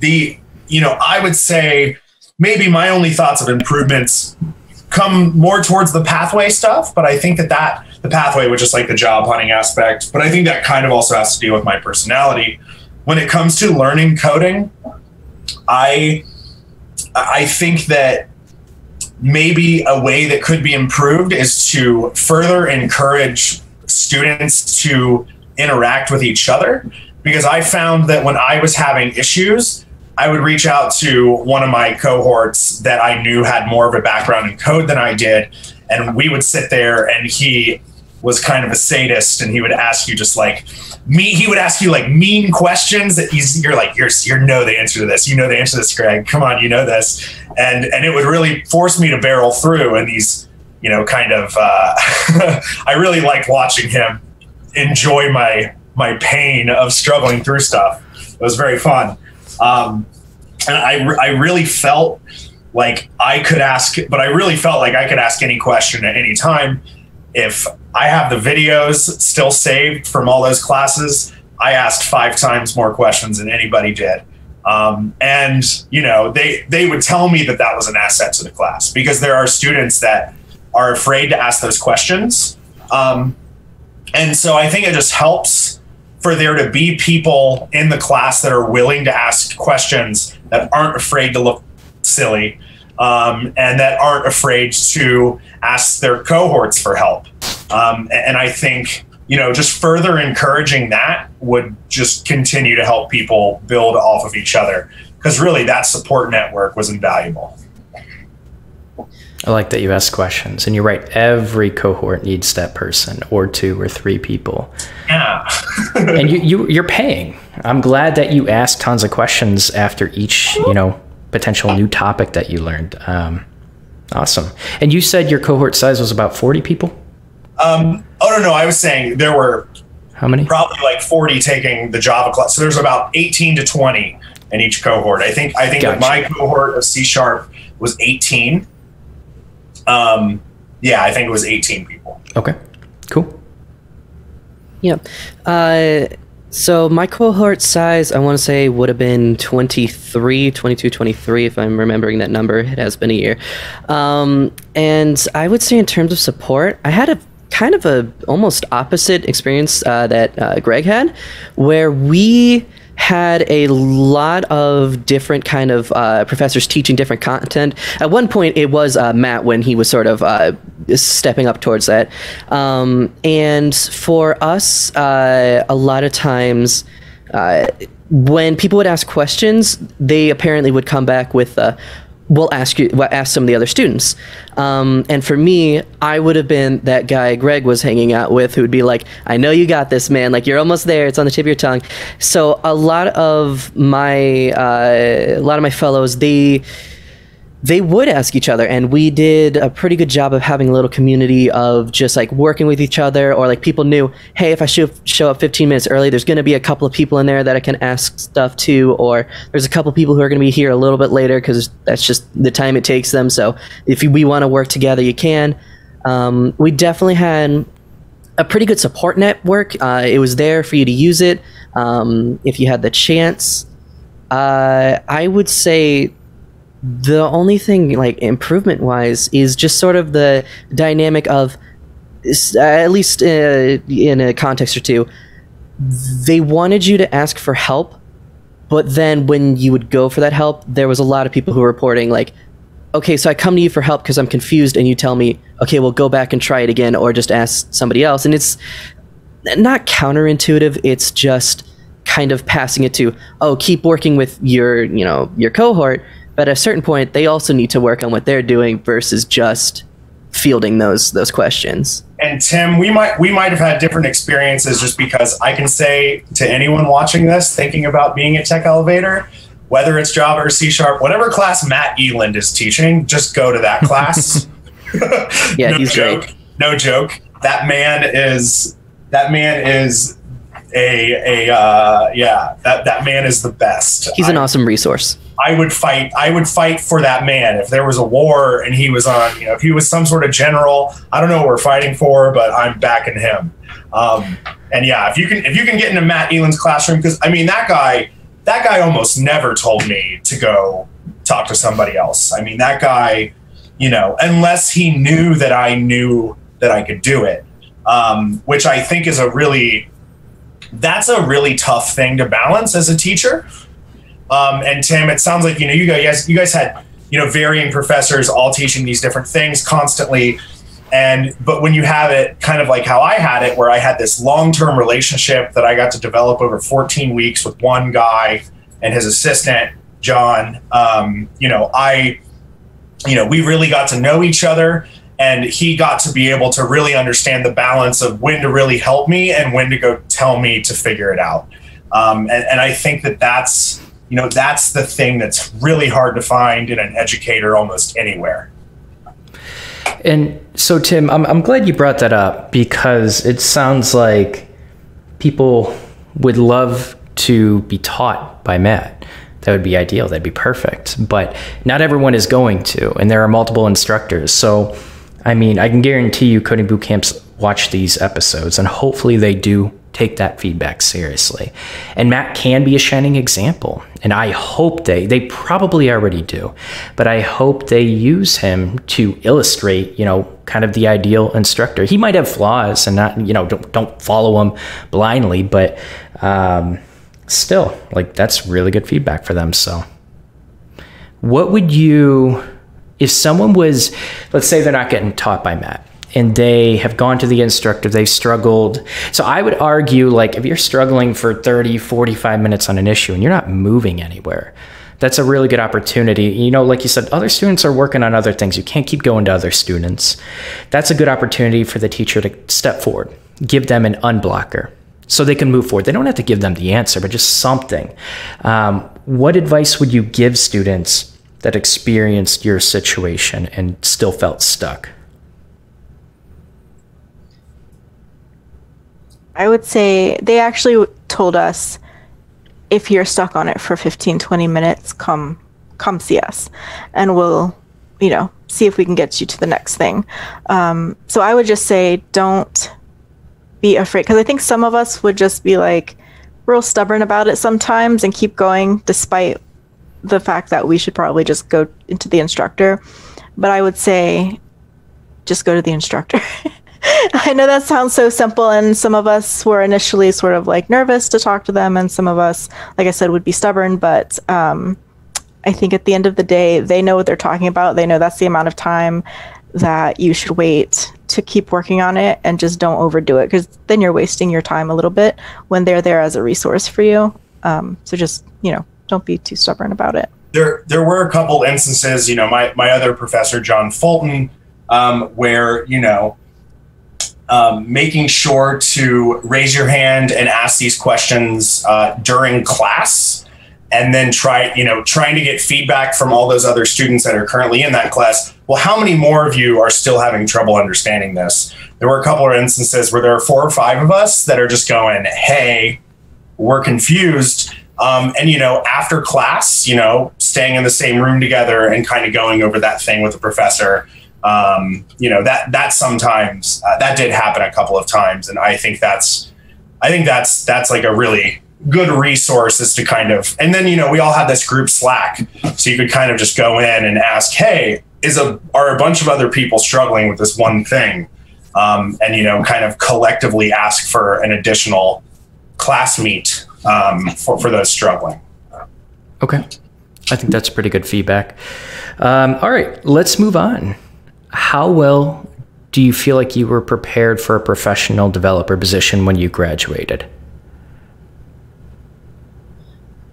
the you know I would say maybe my only thoughts of improvements come more towards the pathway stuff but i think that that the pathway which is like the job hunting aspect. But i think that kind of also has to do with my personality. When it comes to learning coding i i think that maybe a way that could be improved is to further encourage students to interact with each other. Because i found that when i was having issues I would reach out to one of my cohorts that I knew had more of a background in code than I did. And we would sit there and he was kind of a sadist and he would ask you just like me he would ask you like mean questions that you're like you're you know the answer to this. You know the answer to this greg. Come on you know this. And and it would really force me to barrel through and these you know kind of uh, *laughs* i really liked watching him enjoy my my pain of struggling through stuff. It was very fun um, and I, I really felt like I could ask, but I really felt like I could ask any question at any time. If I have the videos still saved from all those classes, I asked five times more questions than anybody did. Um, and you know, they they would tell me that that was an asset to the class because there are students that are afraid to ask those questions. Um, and so I think it just helps for there to be people in the class that are willing to ask questions that aren't afraid to look silly um, and that aren't afraid to ask their cohorts for help. Um, and I think, you know, just further encouraging that would just continue to help people build off of each other because really that support network was invaluable. I like that you ask questions, and you're right. Every cohort needs that person, or two, or three people. Yeah. and you, *laughs* you you're paying. I'm glad that you ask tons of questions after each, you know, potential new topic that you learned. Um, awesome. And you said your cohort size was about 40 people. Um, oh no, no, I was saying there were how many? Probably like 40 taking the Java class. So there's about 18 to 20 in each cohort. I think I think gotcha. my cohort of C sharp was 18 um, yeah, I think it was 18 people. Okay, cool. Yeah. Uh, so my cohort size, I want to say, would have been 23, 22, 23, if I'm remembering that number. It has been a year. Um, and I would say in terms of support, I had a kind of a almost opposite experience uh, that uh, Greg had, where we had a lot of different kind of uh, professors teaching different content. At one point, it was uh, Matt when he was sort of uh, stepping up towards that. Um, and for us, uh, a lot of times uh, when people would ask questions, they apparently would come back with we'll ask you ask some of the other students. Um, and for me i would have been that guy greg was hanging out with who would be like i know you got this man. Like you're almost there. It's on the tip of your tongue. So a lot of my uh, a lot of my fellows they they would ask each other and we did a pretty good job of having a little community of just like working with each other or like people knew hey if i show, show up 15 minutes early there's going to be a couple of people in there that i can ask stuff to or there's a couple people who are going to be here a little bit later because that's just the time it takes them so if we want to work together you can. Um, we definitely had a pretty good support network. Uh, it was there for you to use it um, if you had the chance. Uh, i would say the only thing like improvement wise is just sort of the dynamic of at least uh, in a context or two they wanted you to ask for help but then when you would go for that help there was a lot of people who were reporting like okay so i come to you for help because i'm confused and you tell me okay well go back and try it again or just ask somebody else and it's not counterintuitive it's just kind of passing it to oh keep working with your you know your cohort but at a certain point, they also need to work on what they're doing versus just fielding those those questions. And Tim, we might we might have had different experiences just because I can say to anyone watching this, thinking about being a tech elevator, whether it's Java or C sharp, whatever class Matt Eland is teaching, just go to that class. *laughs* *laughs* yeah, no he's joke. great. No joke. That man is that man is a a uh, yeah that that man is the best. He's an I, awesome resource. I would fight. I would fight for that man if there was a war and he was on. You know, if he was some sort of general. I don't know what we're fighting for, but I'm backing him. Um, and yeah, if you can if you can get into Matt Eland's classroom, because I mean that guy that guy almost never told me to go talk to somebody else. I mean that guy, you know, unless he knew that I knew that I could do it, um, which I think is a really that's a really tough thing to balance as a teacher. Um, and Tim, it sounds like you know you guys you guys had you know varying professors all teaching these different things constantly. And but when you have it kind of like how I had it, where I had this long-term relationship that I got to develop over 14 weeks with one guy and his assistant John, um, you know, I, you know, we really got to know each other and he got to be able to really understand the balance of when to really help me and when to go tell me to figure it out. Um, and, and, i think that that's you know that's the thing that's really hard to find in an educator almost anywhere. And so tim i'm, I'm glad you brought that up because it sounds like people would love to be taught by matt. That would be ideal. That'd be perfect. But not everyone is going to and there are multiple instructors. So I mean, I can guarantee you coding boot camps watch these episodes and hopefully they do take that feedback seriously. And Matt can be a shining example. And I hope they, they probably already do, but I hope they use him to illustrate, you know, kind of the ideal instructor. He might have flaws and not, you know, don't, don't follow him blindly, but um, still, like, that's really good feedback for them. So, what would you, if someone was, let's say they're not getting taught by Matt, and they have gone to the instructor they've struggled. So i would argue like if you're struggling for 30 45 minutes on an issue and you're not moving anywhere that's a really good opportunity. You know like you said other students are working on other things. You can't keep going to other students. That's a good opportunity for the teacher to step forward give them an unblocker so they can move forward. They don't have to give them the answer but just something. Um, what advice would you give students that experienced your situation and still felt stuck? I would say they actually told us if you're stuck on it for 15 20 minutes come come see us and we'll you know see if we can get you to the next thing. Um, so i would just say don't be afraid because i think some of us would just be like real stubborn about it sometimes and keep going despite the fact that we should probably just go into the instructor but i would say just go to the instructor *laughs* I know that sounds so simple, and some of us were initially sort of like nervous to talk to them, and some of us, like I said, would be stubborn. But um, I think at the end of the day, they know what they're talking about. They know that's the amount of time that you should wait to keep working on it, and just don't overdo it because then you're wasting your time a little bit when they're there as a resource for you. Um, so just you know, don't be too stubborn about it. There, there were a couple instances. You know, my my other professor, John Fulton, um, where you know um, making sure to raise your hand and ask these questions uh, during class and then try you know trying to get feedback from all those other students that are currently in that class well how many more of you are still having trouble understanding this there were a couple of instances where there are four or five of us that are just going hey we're confused um, and you know after class you know staying in the same room together and kind of going over that thing with the professor um, you know that that sometimes uh, that did happen a couple of times, and I think that's I think that's that's like a really good resource is to kind of and then you know we all had this group Slack, so you could kind of just go in and ask, hey, is a are a bunch of other people struggling with this one thing, um, and you know kind of collectively ask for an additional class meet um, for for those struggling. Okay. I think that's pretty good feedback. Um, all right, let's move on how well do you feel like you were prepared for a professional developer position when you graduated?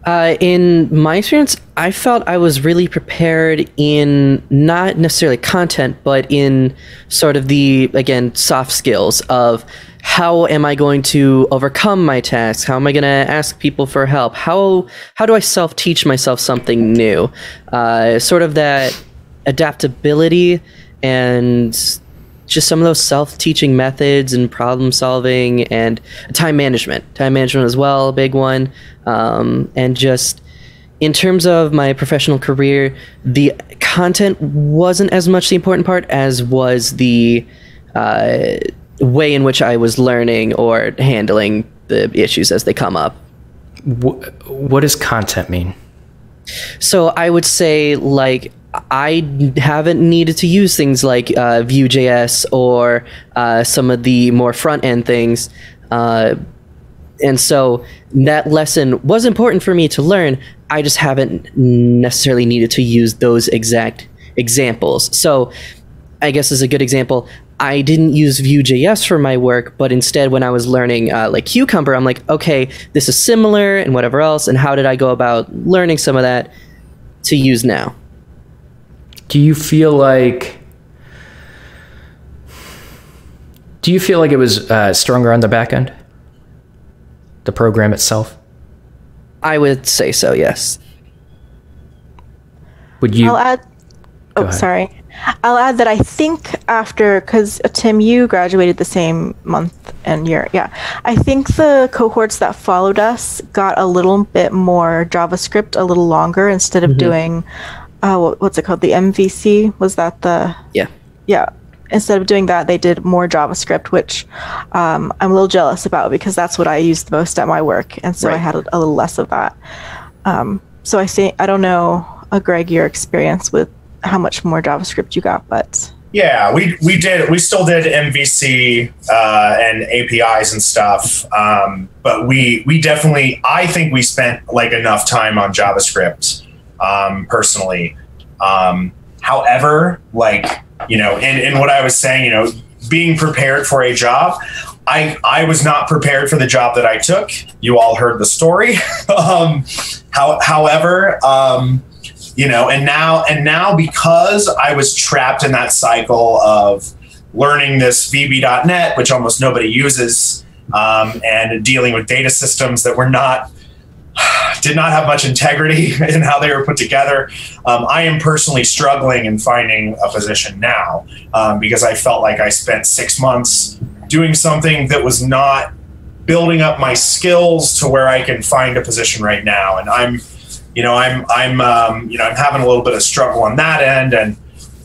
Uh, in my experience, I felt I was really prepared in not necessarily content, but in sort of the, again, soft skills of how am I going to overcome my tasks? How am I going to ask people for help? How, how do I self teach myself something new? Uh, sort of that adaptability and just some of those self-teaching methods and problem solving and time management time management as well a big one um, and just in terms of my professional career the content wasn't as much the important part as was the uh, way in which i was learning or handling the issues as they come up what does content mean so i would say like I haven't needed to use things like uh, Vue.js or uh, some of the more front end things. Uh, and so that lesson was important for me to learn. I just haven't necessarily needed to use those exact examples. So I guess as a good example, I didn't use Vue.js for my work, but instead, when I was learning uh, like Cucumber, I'm like, okay, this is similar and whatever else. And how did I go about learning some of that to use now? do you feel like do you feel like it was uh, stronger on the back end the program itself i would say so yes would you i'll add oh sorry i'll add that i think after because uh, tim you graduated the same month and year yeah i think the cohorts that followed us got a little bit more javascript a little longer instead of mm-hmm. doing uh, what's it called? The MVC was that the yeah yeah. instead of doing that, they did more JavaScript, which um, I'm a little jealous about because that's what I used the most at my work, and so I had a, a little less of that. Um, so I think I don't know, uh, Greg, your experience with how much more JavaScript you got, but Yeah, we we did we still did MVC uh, and APIs and stuff, um, but we we definitely I think we spent like enough time on JavaScript um, personally. Um, however, like you know, in, in what I was saying, you know, being prepared for a job, I I was not prepared for the job that I took. You all heard the story. *laughs* um, how, however, um, you know and now and now because i was trapped in that cycle of learning this vb.net which almost nobody uses um, and dealing with data systems that were not *sighs* did not have much integrity *laughs* in how they were put together um, i am personally struggling in finding a position now um, because i felt like i spent six months doing something that was not building up my skills to where i can find a position right now. And i'm you know, I'm I'm um, you know I'm having a little bit of struggle on that end, and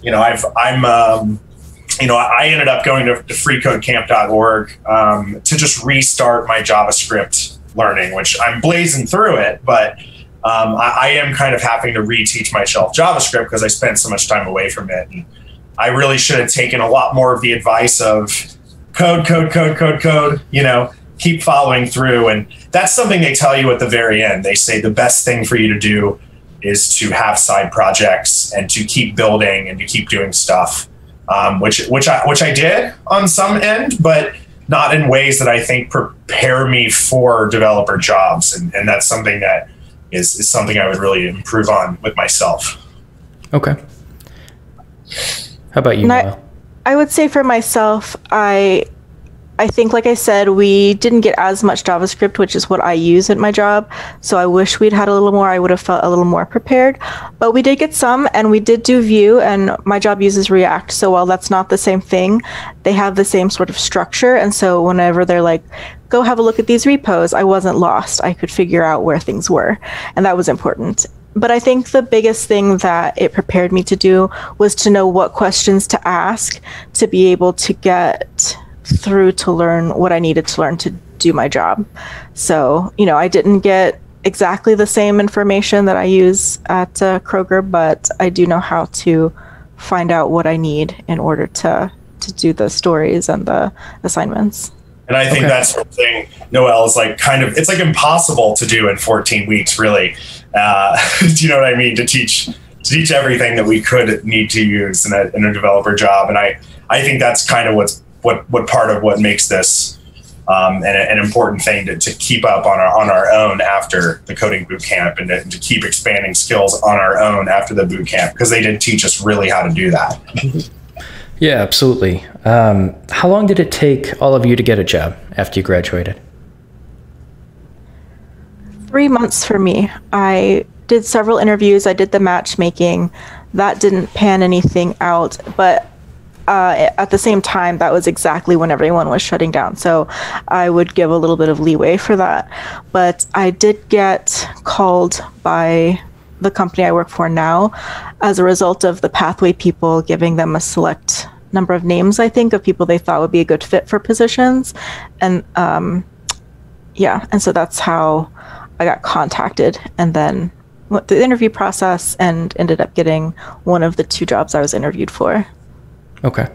you know I've I'm um, you know I ended up going to, to freecodecamp.org um, to just restart my JavaScript learning, which I'm blazing through it, but um, I, I am kind of having to reteach myself JavaScript because I spent so much time away from it. And I really should have taken a lot more of the advice of code, code, code, code, code. You know, keep following through. And that's something they tell you at the very end. They say the best thing for you to do is to have side projects and to keep building and to keep doing stuff um, which which I which I did on some end but not in ways that I think prepare me for developer jobs. And, and that's something that is, is something I would really improve on with myself. Okay. How about you, I- I would say for myself, I I think like I said, we didn't get as much JavaScript, which is what I use at my job. So I wish we'd had a little more. I would have felt a little more prepared. But we did get some and we did do Vue and my job uses React. So while that's not the same thing, they have the same sort of structure. And so whenever they're like, go have a look at these repos, I wasn't lost. I could figure out where things were. And that was important but I think the biggest thing that it prepared me to do was to know what questions to ask to be able to get through to learn what I needed to learn to do my job. So, you know, I didn't get exactly the same information that I use at uh, Kroger, but I do know how to find out what I need in order to to do the stories and the assignments. And I think Okay. that's something Noel is like kind of it's like impossible to do in 14 weeks, really. Uh, *laughs* do you know what I mean? To teach to teach everything that we could need to use in a, in a developer job, and I I think that's kind of what's what what part of what makes this um, an, an important thing to, to keep up on our on our own after the coding boot camp, and to, to keep expanding skills on our own after the boot camp because they did teach us really how to do that. *laughs* Yeah, absolutely. Um, how long did it take all of you to get a job after you graduated? three months for me. I did several interviews. I did the matchmaking. That didn't pan anything out, but uh, at the same time, that was exactly when everyone was shutting down. So I would give a little bit of leeway for that. But I did get called by the company I work for now as a result of the Pathway people giving them a select number of names, I think, of people they thought would be a good fit for positions. And um, yeah, and so that's how I got contacted and then went through the interview process and ended up getting one of the two jobs I was interviewed for. Okay.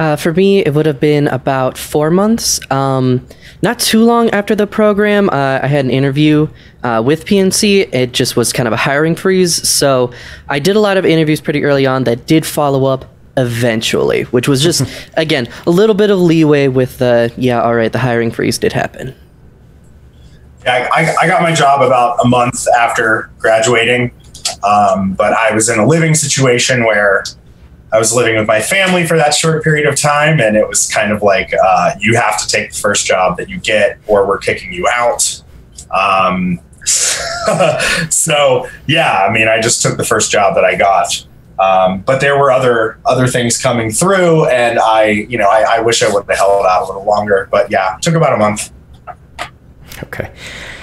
Uh, for me, it would have been about four months. Um, not too long after the program, uh, I had an interview uh, with PNC. It just was kind of a hiring freeze. So I did a lot of interviews pretty early on that did follow up eventually, which was just, *laughs* again, a little bit of leeway with the, yeah, all right, the hiring freeze did happen. Yeah, I, I got my job about a month after graduating, um, but I was in a living situation where I was living with my family for that short period of time, and it was kind of like uh, you have to take the first job that you get, or we're kicking you out. Um, *laughs* so yeah, I mean, I just took the first job that I got. Um, but there were other other things coming through, and I, you know, I, I wish I would have held out a little longer. But yeah, it took about a month. Okay.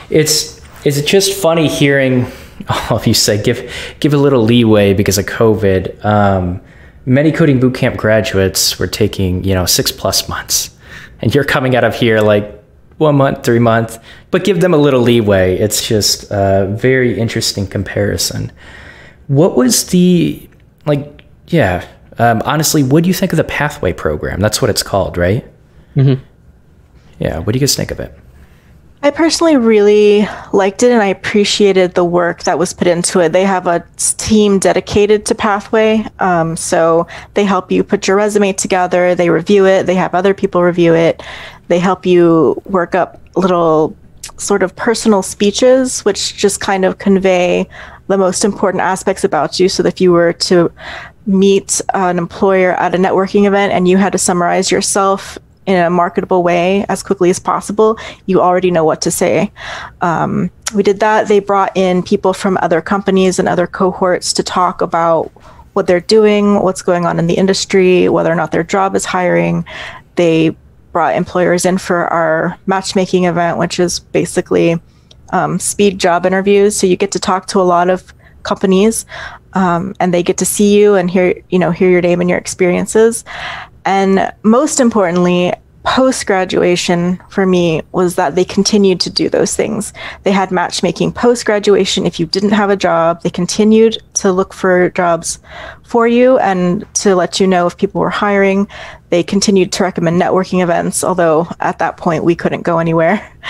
It's is it just funny hearing *laughs* all of you say give give a little leeway because of COVID. Um, many coding bootcamp graduates were taking you know six plus months, and you're coming out of here like one month, three months, but give them a little leeway. It's just a very interesting comparison. What was the like? Yeah, um, honestly, what do you think of the Pathway program? That's what it's called, right? Mm-hmm. Yeah. What do you guys think of it? I personally really liked it and I appreciated the work that was put into it. They have a team dedicated to Pathway. Um, so they help you put your resume together, they review it, they have other people review it, they help you work up little sort of personal speeches, which just kind of convey the most important aspects about you. So that if you were to meet an employer at a networking event and you had to summarize yourself in a marketable way as quickly as possible, you already know what to say. Um, we did that. They brought in people from other companies and other cohorts to talk about what they're doing, what's going on in the industry, whether or not their job is hiring. They brought employers in for our matchmaking event, which is basically um, speed job interviews. So you get to talk to a lot of companies, um, and they get to see you and hear you know hear your name and your experiences. And most importantly, post graduation for me was that they continued to do those things. They had matchmaking post graduation. If you didn't have a job, they continued to look for jobs for you and to let you know if people were hiring. They continued to recommend networking events, although at that point we couldn't go anywhere. *laughs*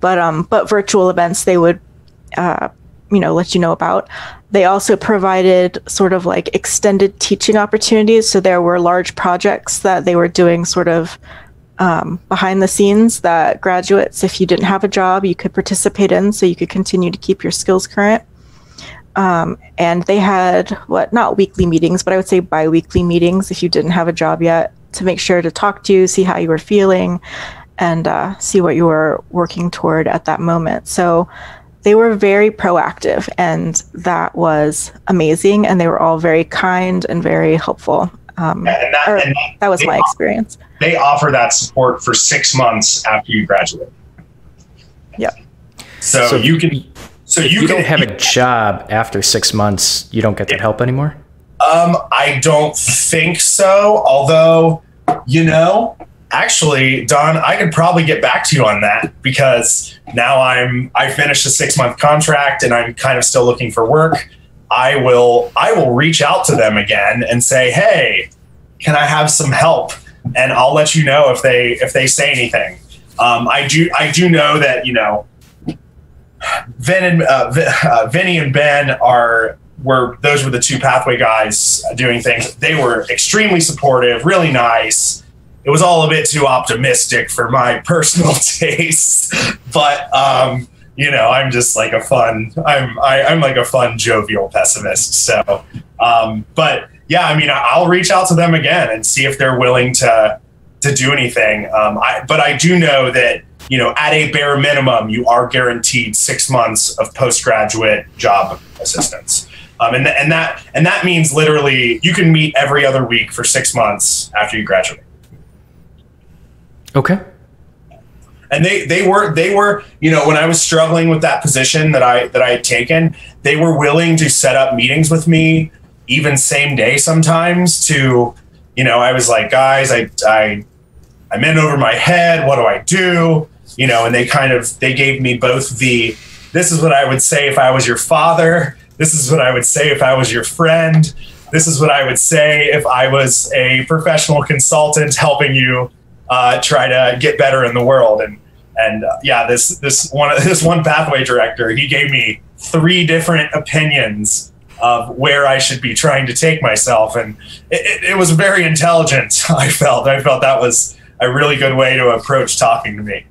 But um, but virtual events they would uh, you know let you know about. They also provided sort of like extended teaching opportunities. So there were large projects that they were doing sort of um, behind the scenes that graduates if you didn't have a job you could participate in so you could continue to keep your skills current. Um, and they had what not weekly meetings but i would say bi-weekly meetings if you didn't have a job yet to make sure to talk to you see how you were feeling and uh, see what you were working toward at that moment. So they were very proactive and that was amazing and they were all very kind and very helpful um, And that, and that was my offer- experience They offer that support for six months after you graduate. Yep. So, So you can. So If you, you can don't have a *laughs* job after six months, you don't get that help anymore. Um, I don't think so. Although, you know, actually, Don, I could probably get back to you on that because now I'm I finished a six month contract and I'm kind of still looking for work. I will I will reach out to them again and say, hey, can I have some help? And I'll let you know if they if they say anything. Um, I do I do know that you know Vin and uh, uh, Vinny and Ben are were those were the two pathway guys doing things. They were extremely supportive, really nice. It was all a bit too optimistic for my *laughs* personal taste, but um, you know, I'm just like a fun. I'm I, I'm like a fun jovial pessimist. So, um, but yeah, I mean, I- I'll reach out to them again and see if they're willing to to do anything. Um, I, but I do know that you know, at a bare minimum, you are guaranteed six months of postgraduate job assistance. Um, and, th- and that and that means literally you can meet every other week for six months after you graduate. Okay. And they they were they were you know when I was struggling with that position that I that I had taken, they were willing to set up meetings with me even same day sometimes to you know I was like guys I I I'm in over my head. What do I do? You know and they kind of they gave me both the this is what I would say if I was your father. This is what I would say if I was your friend. This is what I would say if I was a professional consultant helping you uh, try to get better in the world. And and uh, yeah, this this one *laughs* this one pathway director, he gave me three different opinions of where I should be trying to take myself, and it, it, it was very intelligent. *laughs* I felt I felt that was a really good way to approach talking to me.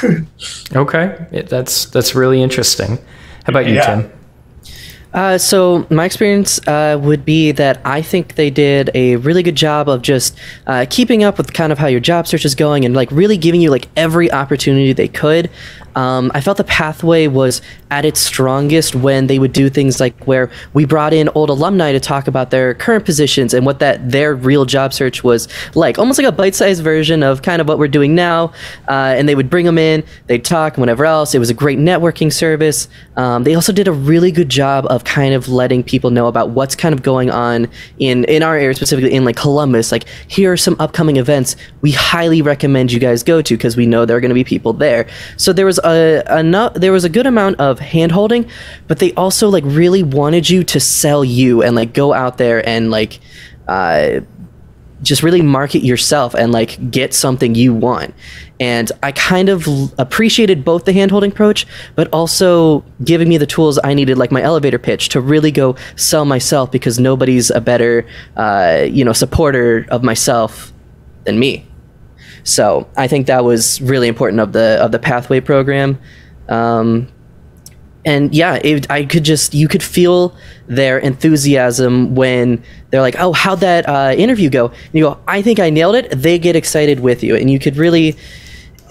*laughs* Okay. It, that's that's really interesting. How about you, Yeah. Tim? Uh, so my experience uh, would be that I think they did a really good job of just uh, keeping up with kind of how your job search is going and like really giving you like every opportunity they could. Um, I felt the pathway was at its strongest when they would do things like where we brought in old alumni to talk about their current positions and what that their real job search was like, almost like a bite-sized version of kind of what we're doing now. Uh, and they would bring them in, they'd talk, and whatever else. It was a great networking service. Um, they also did a really good job of kind of letting people know about what's kind of going on in in our area, specifically in like Columbus. Like, here are some upcoming events we highly recommend you guys go to because we know there are going to be people there. So there was a, a there was a good amount of hand holding, but they also like really wanted you to sell you and like go out there and like uh, just really market yourself and like get something you want. And I kind of appreciated both the hand holding approach, but also giving me the tools I needed, like my elevator pitch, to really go sell myself because nobody's a better, uh, you know, supporter of myself than me. So I think that was really important of the of the pathway program. Um, and yeah, it, I could just you could feel their enthusiasm when they're like, "Oh, how'd that uh, interview go?" And you go, "I think I nailed it." They get excited with you, and you could really,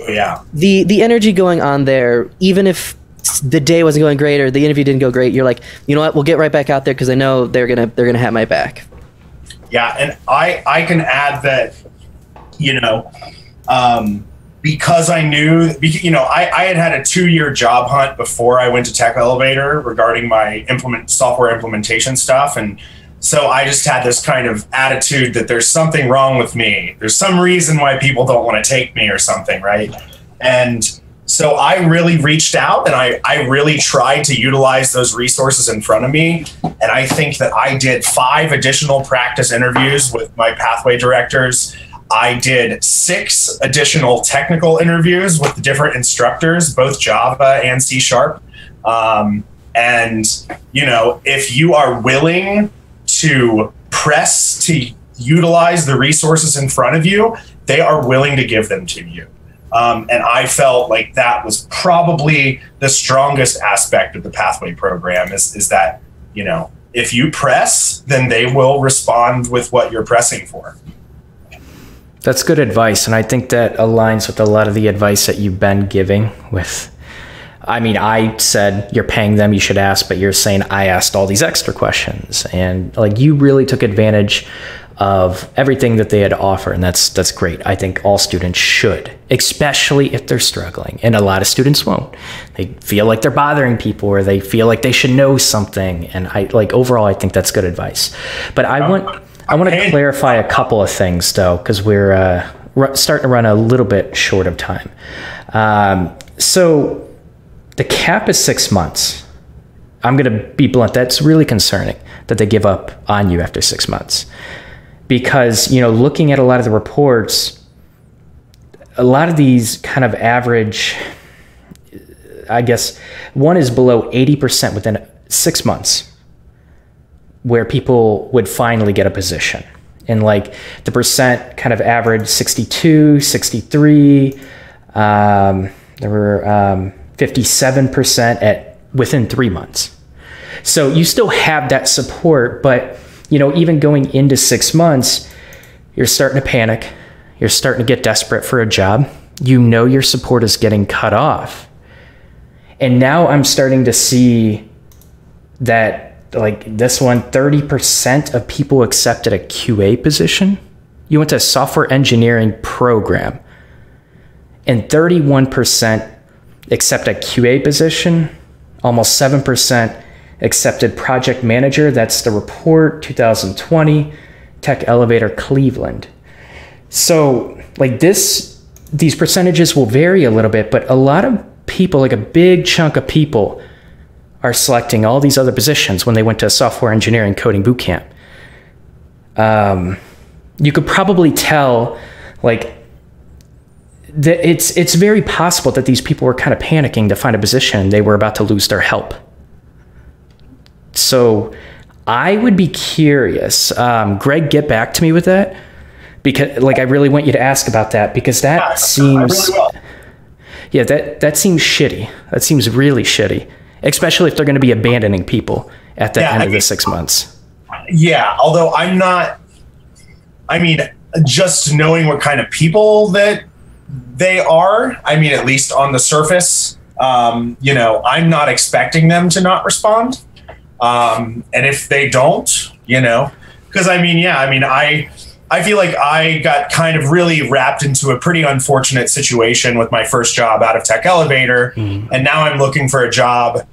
yeah, the the energy going on there, even if the day wasn't going great or the interview didn't go great, you're like, you know what, we'll get right back out there because I know they're gonna they're gonna have my back. Yeah, and I I can add that, you know, um, because I knew, you know, I, I had had a two year job hunt before I went to Tech Elevator regarding my implement software implementation stuff. And so I just had this kind of attitude that there's something wrong with me. There's some reason why people don't want to take me or something, right? And so I really reached out and I, I really tried to utilize those resources in front of me. And I think that I did five additional practice interviews with my pathway directors. I did six additional technical interviews with the different instructors, both Java and C Sharp. Um, and, you know, if you are willing to press to utilize the resources in front of you, they are willing to give them to you. Um, and I felt like that was probably the strongest aspect of the pathway program is, is that, you know, if you press, then they will respond with what you're pressing for. That's good advice. And I think that aligns with a lot of the advice that you've been giving with. I mean, I said you're paying them, you should ask, but you're saying I asked all these extra questions. And like you really took advantage of everything that they had to offer and that's that's great i think all students should especially if they're struggling and a lot of students won't they feel like they're bothering people or they feel like they should know something and i like overall i think that's good advice but i want I want to clarify a couple of things though, because we're uh, starting to run a little bit short of time. Um, so the cap is six months. I'm going to be blunt. That's really concerning that they give up on you after six months, because you know, looking at a lot of the reports, a lot of these kind of average. I guess one is below 80% within six months where people would finally get a position. And like the percent kind of average 62, 63, um, there were um, 57% at within three months. So you still have that support, but you know, even going into six months, you're starting to panic. You're starting to get desperate for a job. You know your support is getting cut off. And now I'm starting to see that like this one 30% of people accepted a QA position. You went to a software engineering program and 31% accept a QA position. Almost 7% accepted project manager. That's the report 2020 Tech Elevator Cleveland. So, like this, these percentages will vary a little bit, but a lot of people, like a big chunk of people, are selecting all these other positions when they went to a software engineering coding bootcamp. Um, you could probably tell, like, that it's it's very possible that these people were kind of panicking to find a position. They were about to lose their help. So, I would be curious. Um, Greg, get back to me with that because, like, I really want you to ask about that because that yeah, seems. Really yeah, that that seems shitty. That seems really shitty especially if they're going to be abandoning people at the yeah, end I of mean, the six months. Yeah, although I'm not. I mean, just knowing what kind of people that they are. I mean, at least on the surface, um, you know, I'm not expecting them to not respond. Um, and if they don't, you know, because I mean, yeah, I mean, I I feel like I got kind of really wrapped into a pretty unfortunate situation with my first job out of Tech Elevator, mm-hmm. and now I'm looking for a job,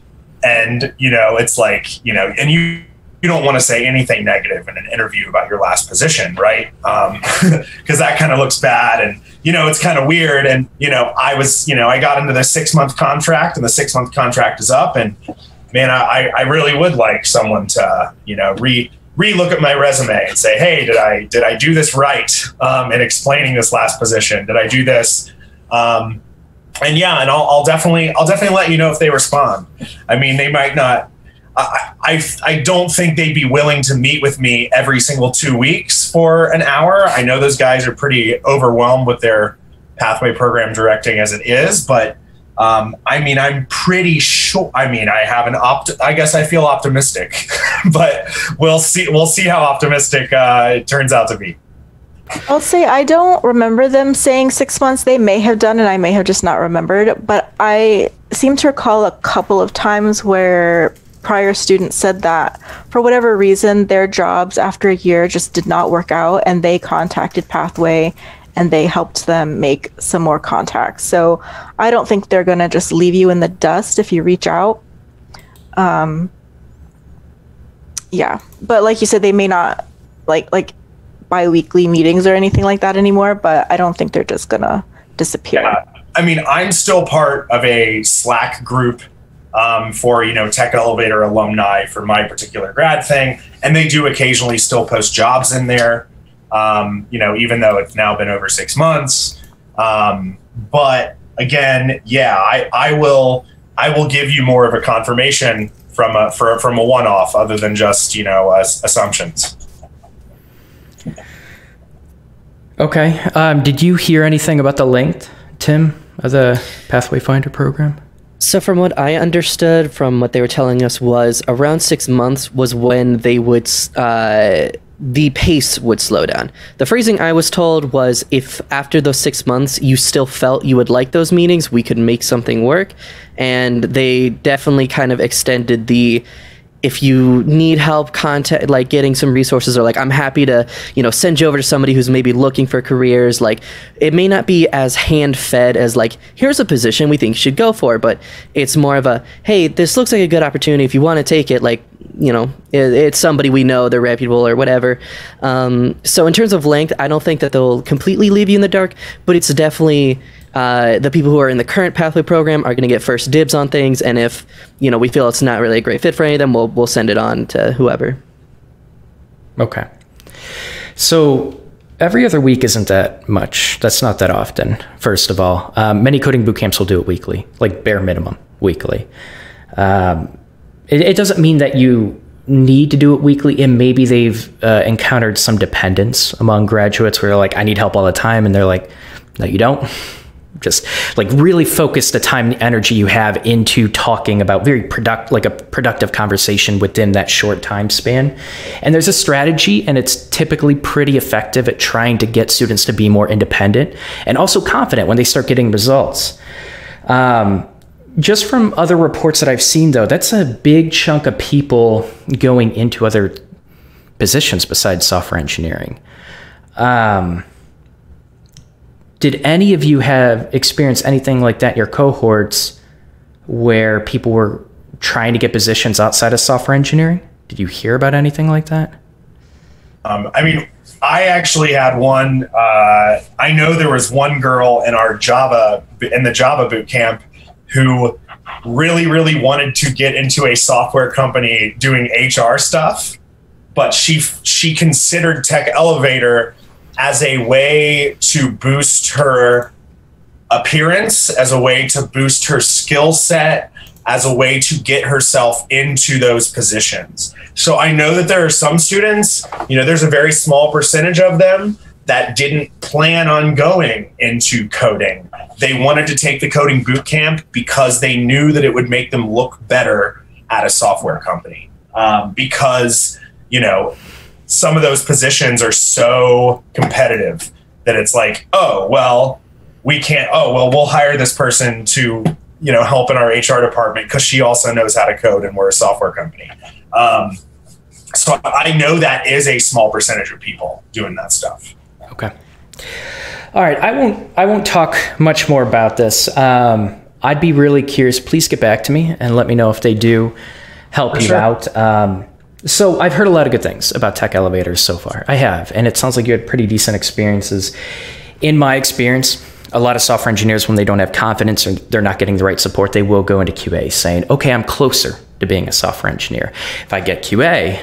and you know, it's like you know, and you you don't want to say anything negative in an interview about your last position, right? Because um, *laughs* that kind of looks bad, and you know, it's kind of weird. And you know, I was, you know, I got into the six month contract, and the six month contract is up, and man, I I really would like someone to you know re relook at my resume and say, hey, did I did I do this right um, in explaining this last position? Did I do this? Um, and yeah, and I'll, I'll definitely I'll definitely let you know if they respond. I mean, they might not. I, I, don't think they'd be willing to meet with me every single two weeks for an hour. I know those guys are pretty overwhelmed with their pathway program directing as it is, but um, I mean, I'm pretty sure. I mean, I have an opt. I guess I feel optimistic, *laughs* but we'll see. We'll see how optimistic uh, it turns out to be. I'll say I don't remember them saying six months. They may have done, and I may have just not remembered. But I seem to recall a couple of times where prior students said that for whatever reason, their jobs after a year just did not work out, and they contacted Pathway and they helped them make some more contacts. So I don't think they're going to just leave you in the dust if you reach out. Um, yeah, but like you said, they may not like like biweekly meetings or anything like that anymore. But I don't think they're just gonna disappear. Yeah. I mean, I'm still part of a Slack group um, for you know Tech Elevator alumni for my particular grad thing, and they do occasionally still post jobs in there um, you know, even though it's now been over six months. Um, but again, yeah, I, I will I will give you more of a confirmation from a for, from a one off, other than just you know uh, assumptions. Okay. Um, did you hear anything about the length, Tim, of the Pathway Finder program? So, from what I understood, from what they were telling us, was around six months was when they would uh, the pace would slow down. The phrasing I was told was if after those six months you still felt you would like those meetings, we could make something work. And they definitely kind of extended the if you need help contact like getting some resources or like i'm happy to you know send you over to somebody who's maybe looking for careers like it may not be as hand fed as like here's a position we think you should go for but it's more of a hey this looks like a good opportunity. If you want to take it like you know it, it's somebody we know they're reputable or whatever. Um, so in terms of length i don't think that they'll completely leave you in the dark but it's definitely uh, the people who are in the current pathway program are going to get first dibs on things, and if you know we feel it's not really a great fit for any of them, we'll we'll send it on to whoever. Okay. So every other week isn't that much. That's not that often. First of all, um, many coding boot camps will do it weekly, like bare minimum weekly. Um, it, it, doesn't mean that you need to do it weekly, and maybe they've uh, encountered some dependence among graduates where they're like, I need help all the time, and they're like, no, you don't just like really focus the time and energy you have into talking about very product like a productive conversation within that short time span. And there's a strategy and it's typically pretty effective at trying to get students to be more independent and also confident when they start getting results. Um, just from other reports that i've seen though that's a big chunk of people going into other positions besides software engineering. Um, did any of you have experienced anything like that in your cohorts where people were trying to get positions outside of software engineering? Did you hear about anything like that? Um, I mean, I actually had one. Uh, I know there was one girl in our Java in the Java boot camp who really, really wanted to get into a software company doing HR stuff, but she she considered Tech Elevator as a way to boost her appearance, as a way to boost her skill set, as a way to get herself into those positions. So I know that there are some students, you know, there's a very small percentage of them that didn't plan on going into coding. They wanted to take the coding boot camp because they knew that it would make them look better at a software company. um, because you know some of those positions are so competitive that it's like, oh well, we can't. Oh well, we'll hire this person to you know help in our HR department because she also knows how to code and we're a software company. Um, so I know that is a small percentage of people doing that stuff. Okay. All right. I won't. I won't talk much more about this. Um, I'd be really curious. Please get back to me and let me know if they do help For you sure. out. Um, so I've heard a lot of good things about tech elevators so far. I have, and it sounds like you had pretty decent experiences. In my experience, a lot of software engineers, when they don't have confidence or they're not getting the right support, they will go into QA saying, "Okay, I'm closer to being a software engineer. If I get QA,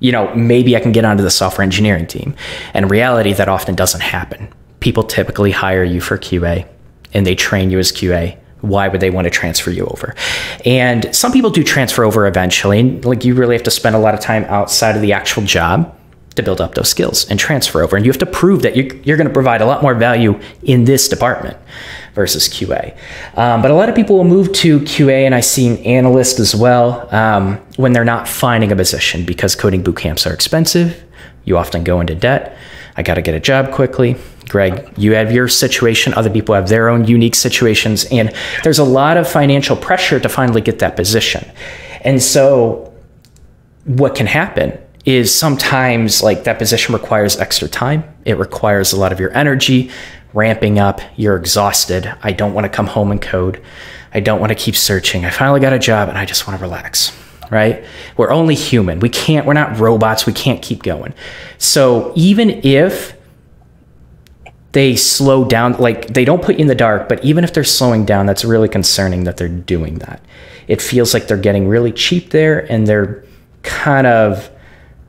you know, maybe I can get onto the software engineering team." And in reality, that often doesn't happen. People typically hire you for QA, and they train you as QA why would they want to transfer you over? And some people do transfer over eventually. Like you really have to spend a lot of time outside of the actual job to build up those skills and transfer over. And you have to prove that you're, you're going to provide a lot more value in this department versus QA. Um, but a lot of people will move to QA, and I see an analyst as well um, when they're not finding a position because coding boot camps are expensive. You often go into debt. I got to get a job quickly. Greg, you have your situation, other people have their own unique situations, and there's a lot of financial pressure to finally get that position. And so, what can happen is sometimes like that position requires extra time, it requires a lot of your energy ramping up, you're exhausted. I don't want to come home and code, I don't want to keep searching. I finally got a job and I just want to relax right? We're only human. We can't, we're not robots. We can't keep going. So even if they slow down, like they don't put you in the dark, but even if they're slowing down, that's really concerning that they're doing that. It feels like they're getting really cheap there and they're kind of,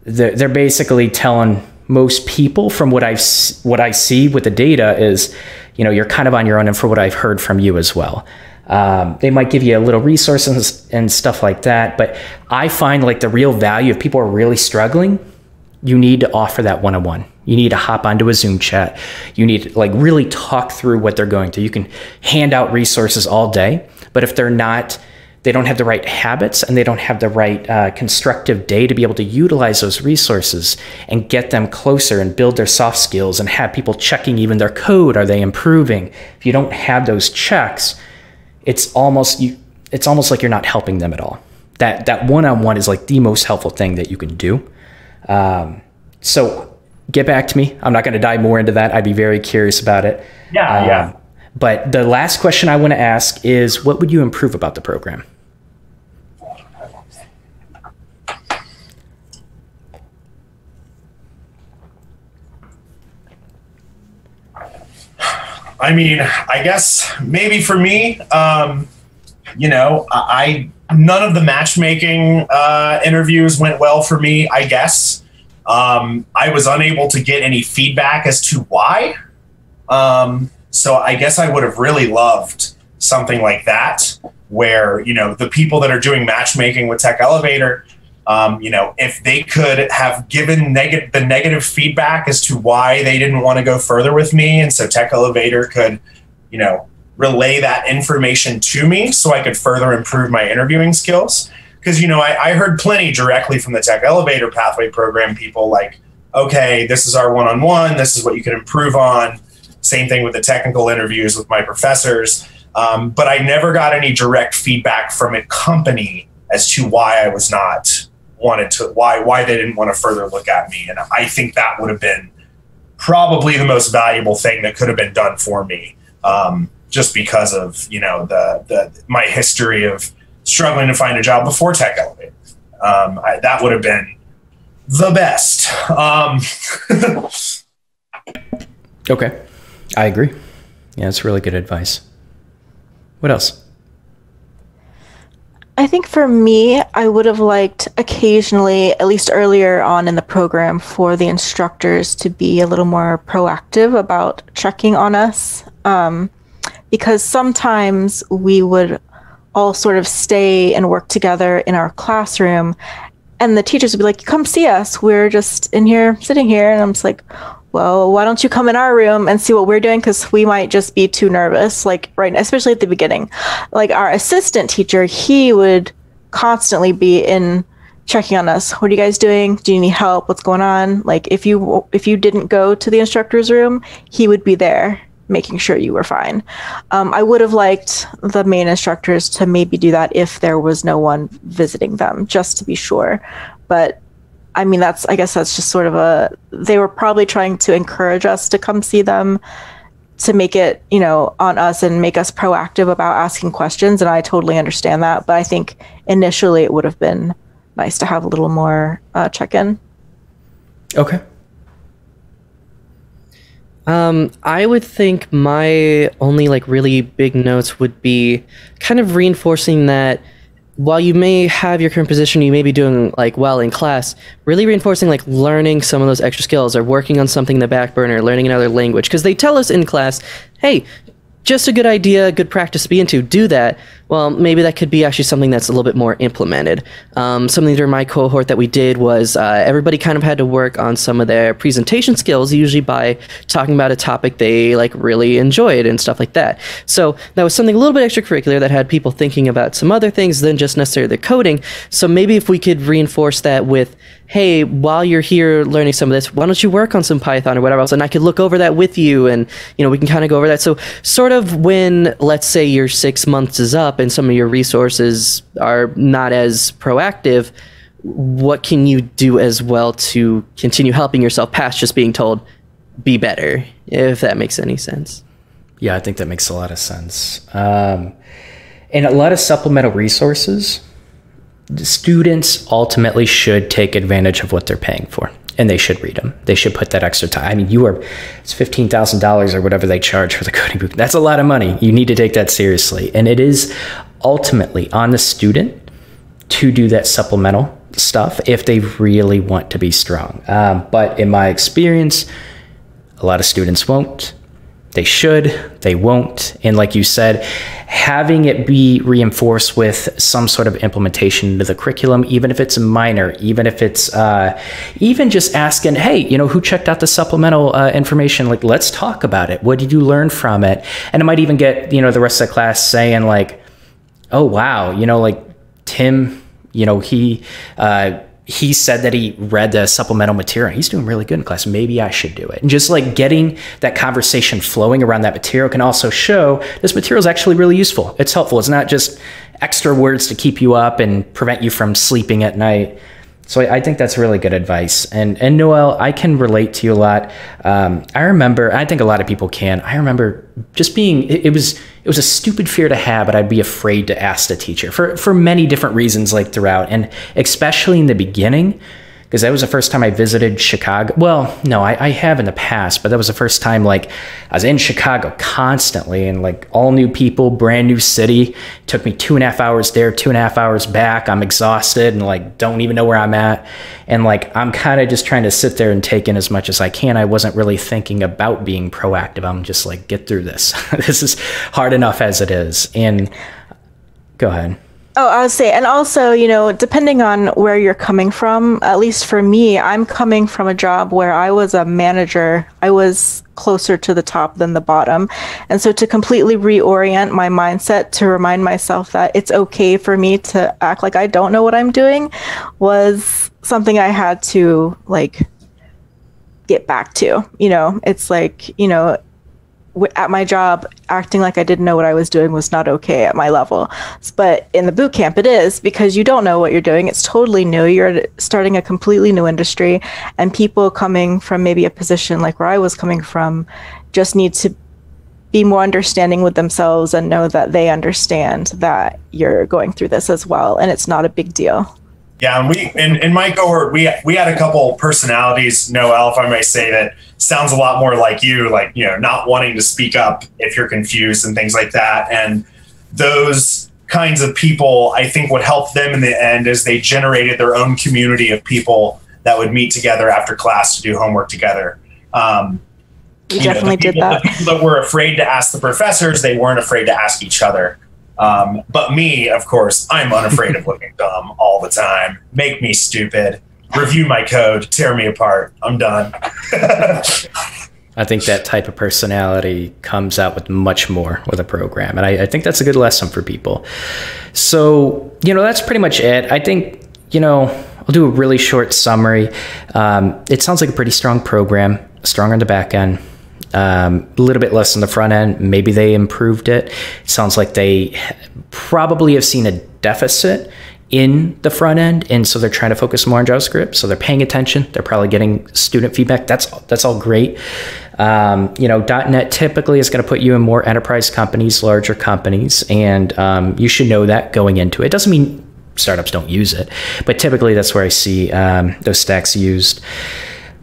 they're, they're basically telling most people from what I've, what I see with the data is, you know, you're kind of on your own and for what I've heard from you as well. Um, they might give you a little resources and stuff like that. But I find like the real value if people are really struggling, you need to offer that one on one. You need to hop onto a Zoom chat. You need to like really talk through what they're going through. You can hand out resources all day, but if they're not, they don't have the right habits and they don't have the right uh, constructive day to be able to utilize those resources and get them closer and build their soft skills and have people checking even their code. Are they improving? If you don't have those checks, it's almost you it's almost like you're not helping them at all that that one-on-one is like the most helpful thing that you can do um, so get back to me i'm not going to dive more into that i'd be very curious about it Yeah, Um, yeah. but the last question i want to ask is what would you improve about the program I mean, I guess maybe for me, um, you know, I I- none of the matchmaking uh, interviews went well for me. I guess um, I was unable to get any feedback as to why. Um, so I guess I would have really loved something like that, where you know the people that are doing matchmaking with Tech Elevator um, you know, if they could have given negative the negative feedback as to why they didn't want to go further with me, and so Tech Elevator could, you know, relay that information to me so I could further improve my interviewing skills. Because you know, I, I heard plenty directly from the Tech Elevator Pathway program people like, okay, this is our one-on-one. This is what you can improve on. Same thing with the technical interviews with my professors. Um, but I never got any direct feedback from a company as to why I was not wanted to why why they didn't want to further look at me and i think that would have been probably the most valuable thing that could have been done for me um, just because of you know the the my history of struggling to find a job before tech elevator. Um, I, that would have been the best. Um, *laughs* okay. I agree. Yeah that's really good advice. What else? I think for me, I would have liked occasionally, at least earlier on in the program, for the instructors to be a little more proactive about checking on us. Um, because sometimes we would all sort of stay and work together in our classroom, and the teachers would be like, Come see us. We're just in here, sitting here. And I'm just like, well, why don't you come in our room and see what we're doing? Because we might just be too nervous, like, right, especially at the beginning. Like, our assistant teacher, he would constantly be in checking on us. What are you guys doing? Do you need help? What's going on? Like if you if you didn't go to the instructor's room, he would be there making sure you were fine. Um, I would have liked the main instructors to maybe do that if there was no one visiting them, just to be sure. But I mean, that's I guess that's just sort of a. They were probably trying to encourage us to come see them to make it you know on us and make us proactive about asking questions and i totally understand that but i think initially it would have been nice to have a little more uh, check-in Okay. Um, I would think my only like really big notes would be kind of reinforcing that while you may have your current position, you may be doing like well in class, really reinforcing like learning some of those extra skills or working on something in the back burner, learning another language. Because they tell us in class, hey, just a good idea, good practice to be into. Do that. Well, maybe that could be actually something that's a little bit more implemented. Um, something during my cohort that we did was uh, everybody kind of had to work on some of their presentation skills, usually by talking about a topic they like really enjoyed and stuff like that. So that was something a little bit extracurricular that had people thinking about some other things than just necessarily the coding. So maybe if we could reinforce that with hey, while you're here learning some of this, why don't you work on some Python or whatever else? And I could look over that with you and, you know, we can kind of go over that. So, sort of when, let's say, your six months is up and some of your resources are not as proactive, what can you do as well to continue helping yourself past just being told, be better, if that makes any sense? Yeah, I think that makes a lot of sense. Um, and a lot of supplemental resources students ultimately should take advantage of what they're paying for and they should read them. They should put that extra time. I mean, you are, it's $15,000 or whatever they charge for the coding book. That's a lot of money. You need to take that seriously. And it is ultimately on the student to do that supplemental stuff if they really want to be strong. Um, but in my experience, a lot of students won't. They should, they won't. And like you said, having it be reinforced with some sort of implementation into the curriculum, even if it's a minor, even if it's uh, even just asking, hey, you know, who checked out the supplemental uh, information? Like, let's talk about it. What did you learn from it? And it might even get, you know, the rest of the class saying, like, oh, wow, you know, like Tim, you know, he, uh, he said that he read the supplemental material. He's doing really good in class. Maybe I should do it. And just like getting that conversation flowing around that material can also show this material is actually really useful. It's helpful. It's not just extra words to keep you up and prevent you from sleeping at night. So I, think that's really good advice. And and Noel, I can relate to you a lot. Um, I remember, I think a lot of people can. I remember just being it, it, was it was a stupid fear to have, but I'd be afraid to ask the teacher for for many different reasons, like throughout, and especially in the beginning because that was the first time I visited Chicago. Well, no, I, I, have in the past, but that was the first time like I was in Chicago constantly and like all new people, brand new city. It took me two and a half hours there, two and a half hours back. I'm exhausted and like don't even know where I'm at. And like I'm kind of just trying to sit there and take in as much as I can. I wasn't really thinking about being proactive. I'm just like, get through this. *laughs* this is hard enough as it is. And go ahead. Oh, I would say, and also, you know, depending on where you're coming from, at least for me, I'm coming from a job where I was a manager. I was closer to the top than the bottom. And so to completely reorient my mindset to remind myself that it's okay for me to act like I don't know what I'm doing was something I had to like get back to. You know, it's like, you know, at my job, acting like I didn't know what I was doing was not okay at my level. But in the boot camp, it is because you don't know what you're doing. It's totally new. You're starting a completely new industry, and people coming from maybe a position like where I was coming from just need to be more understanding with themselves and know that they understand that you're going through this as well, and it's not a big deal. Yeah, and we in, in my cohort we we had a couple personalities, Noel, if I may say that sounds a lot more like you, like you know, not wanting to speak up if you're confused and things like that. And those kinds of people, I think, would help them in the end as they generated their own community of people that would meet together after class to do homework together. Um, you definitely know, people, did that. The people that were afraid to ask the professors, they weren't afraid to ask each other. Um, but me, of course, I'm unafraid of looking *laughs* dumb all the time. Make me stupid. Review my code. Tear me apart. I'm done. *laughs* I think that type of personality comes out with much more with a program. And I, I, think that's a good lesson for people. So, you know, that's pretty much it. I think, you know, I'll do a really short summary. Um, it sounds like a pretty strong program, strong on the back end. Um, a little bit less on the front end. Maybe they improved it. It sounds like they probably have seen a deficit in the front end, and so they're trying to focus more on JavaScript. So they're paying attention. They're probably getting student feedback. That's that's all great. Um, you know, .NET typically is going to put you in more enterprise companies, larger companies, and um, you should know that going into it. Doesn't mean startups don't use it, but typically that's where I see um, those stacks used.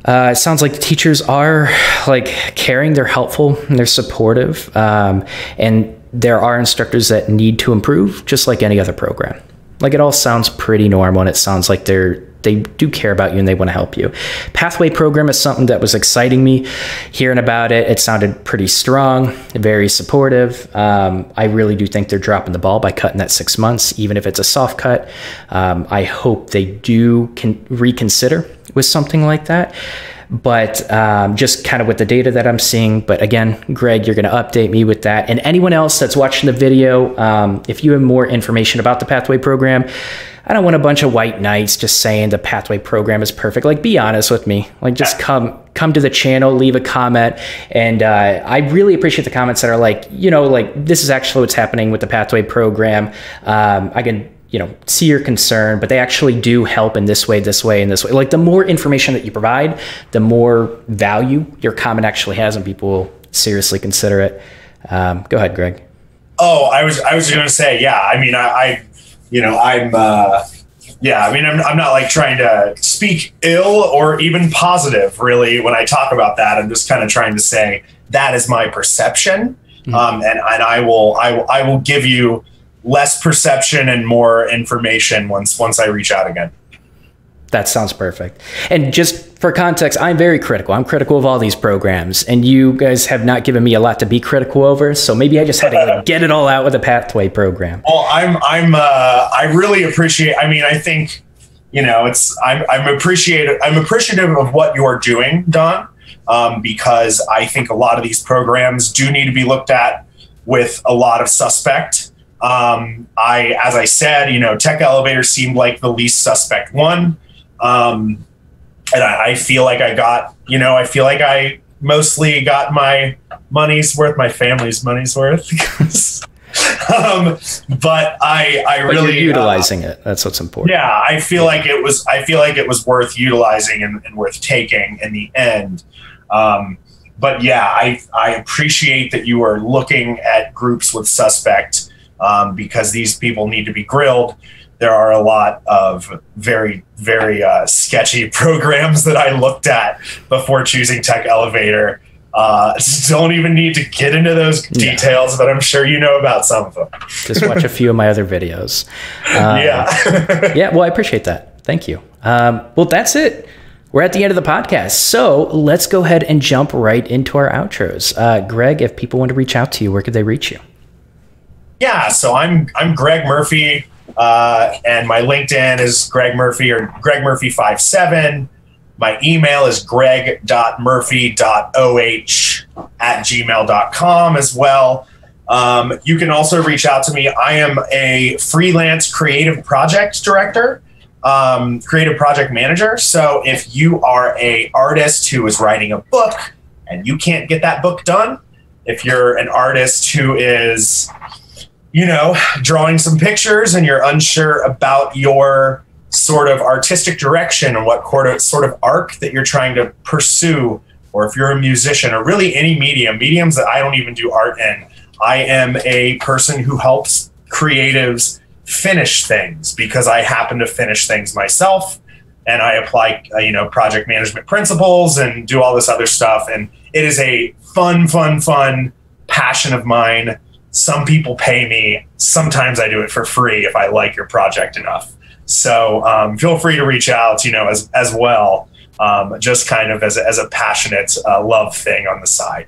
Uh, it sounds like the teachers are like caring, they're helpful, and they're supportive, um, and there are instructors that need to improve, just like any other program. Like it all sounds pretty normal, and it sounds like they're they do care about you and they want to help you. Pathway program is something that was exciting me. Hearing about it, it sounded pretty strong, very supportive. Um, I really do think they're dropping the ball by cutting that six months, even if it's a soft cut. Um, I hope they do reconsider with something like that but um, just kind of with the data that I'm seeing. But again, Greg, you're going to update me with that. And anyone else that's watching the video, um, if you have more information about the Pathway program, I don't want a bunch of white knights just saying the Pathway program is perfect. Like, be honest with me. Like, just come come to the channel, leave a comment, and uh, I really appreciate the comments that are like, you know, like this is actually what's happening with the Pathway program. Um, I can you know see your concern but they actually do help in this way this way and this way. Like the more information that you provide the more value your comment actually has and people will seriously consider it. Um, go ahead greg. Oh i was i was going to say yeah i mean I, I you know i'm uh yeah i mean I'm, I'm not like trying to speak ill or even positive really when i talk about that. I'm just kind of trying to say that is my perception. Mm-hmm. um, and, and i will i will i will give you less perception and more information once once I reach out again. That sounds perfect. And just for context, I'm very critical. I'm critical of all these programs, and you guys have not given me a lot to be critical over. So maybe I just had to *laughs* get it all out with a pathway program. Well, I'm I'm uh, I really appreciate. I mean, I think you know it's I'm I'm appreciative I'm appreciative of what you're doing, Don, um, because I think a lot of these programs do need to be looked at with a lot of suspect um, I, as I said, you know, Tech Elevator seemed like the least suspect one. Um, and I, I, feel like I got, you know, I feel like I mostly got my money's worth, my family's money's worth. *laughs* um, but I, I but really utilizing uh, it. That's what's important. Yeah, I feel like it was. I feel like it was worth utilizing and, and worth taking in the end. Um, but yeah, I I appreciate that you are looking at groups with suspect um, because these people need to be grilled. There are a lot of very, very uh, sketchy *laughs* programs that I looked at before choosing Tech Elevator. Uh, *laughs* don't even need to get into those details, yeah. but I'm sure you know about some of them. Just watch a few of my other videos. *laughs* Um, yeah. yeah. Well, I appreciate that. Thank you. Um, well, that's it. We're at the end of the podcast. So let's go ahead and jump right into our outros. Uh, Greg, if people want to reach out to you, where could they reach you? Yeah, so I'm I'm Greg Murphy, uh, and my LinkedIn is Greg Murphy or Greg Murphy five seven. My email is greg.murphy.oh at gmail.com as well. Um, you can also reach out to me. I am a freelance creative project director, um, creative project manager. So if you are a artist who is writing a book and you can't get that book done, if you're an artist who is you know, drawing some pictures and you're unsure about your sort of artistic direction and what sort of arc that you're trying to pursue, or if you're a musician or really any medium, mediums that I don't even do art in, I am a person who helps creatives finish things because I happen to finish things myself and I apply, uh, you know, project management principles and do all this other stuff. And it is a fun, fun, fun passion of mine some people pay me. Sometimes I do it for free if I like your project enough. So um, feel free to reach out, you know, as as well, um, just kind of as a, as a passionate uh, love thing on the side.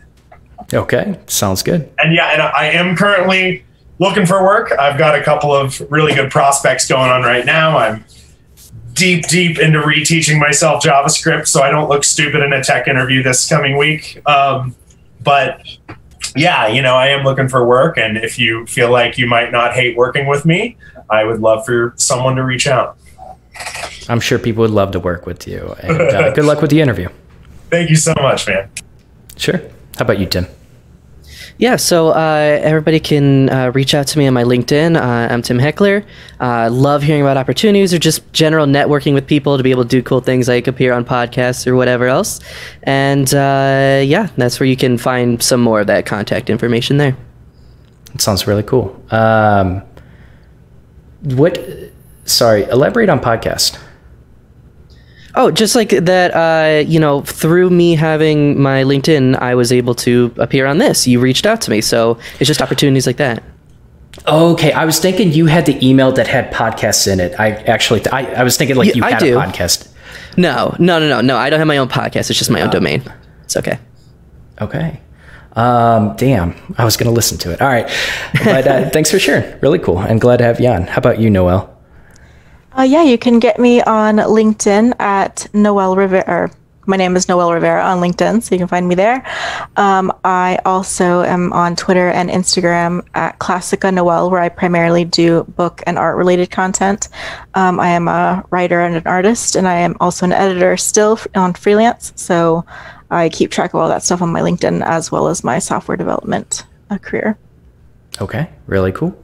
Okay, sounds good. And yeah, and I am currently looking for work. I've got a couple of really good prospects going on right now. I'm deep, deep into reteaching myself JavaScript so I don't look stupid in a tech interview this coming week. Um, but yeah, you know, I am looking for work. And if you feel like you might not hate working with me, I would love for someone to reach out. I'm sure people would love to work with you. And uh, good luck with the interview. *laughs* Thank you so much, man. Sure. How about you, Tim? Yeah, so uh, everybody can uh, reach out to me on my LinkedIn. Uh, I'm Tim Heckler. Uh, love hearing about opportunities or just general networking with people to be able to do cool things like appear on podcasts or whatever else. And uh, yeah, that's where you can find some more of that contact information there. It sounds really cool. Um, what? Sorry, elaborate on podcast. Oh, just like that, uh, you know, through me having my LinkedIn, I was able to appear on this. You reached out to me. So it's just opportunities like that. Okay, I was thinking you had the email that had podcasts in it. I actually, I, I was thinking like Yeah, you had do. a podcast. No, no, no, no, no. I don't have my own podcast. It's just my own domain. It's okay. Okay. Um, damn, I was going to listen to it. All right. But uh, *laughs* thanks for sharing. Really cool. And glad to have you on. How about you, Noel? Uh, yeah, you can get me on LinkedIn at Noel Rivera. My name is Noel Rivera on LinkedIn, so you can find me there. Um, I also am on Twitter and Instagram at Classica Noel, where I primarily do book and art related content. Um, I am a writer and an artist, and I am also an editor still on freelance. So I keep track of all that stuff on my LinkedIn as well as my software development uh, career. Okay, really cool.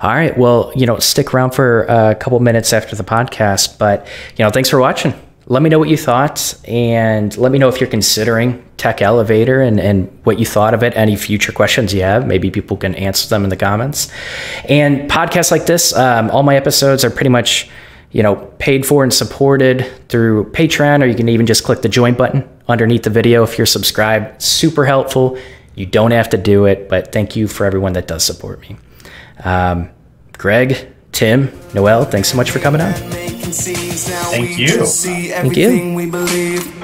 All right, well, you know, stick around for a couple minutes after the podcast, but you know, thanks for watching. Let me know what you thought, and let me know if you're considering Tech Elevator and, and what you thought of it. Any future questions you have, maybe people can answer them in the comments. And podcasts like this, um, all my episodes are pretty much, you know, paid for and supported through Patreon, or you can even just click the join button underneath the video if you're subscribed. Super helpful. You don't have to do it, but thank you for everyone that does support me. Um, Greg, Tim, Noel, thanks so much for coming on. Thank you. Thank you. We believe.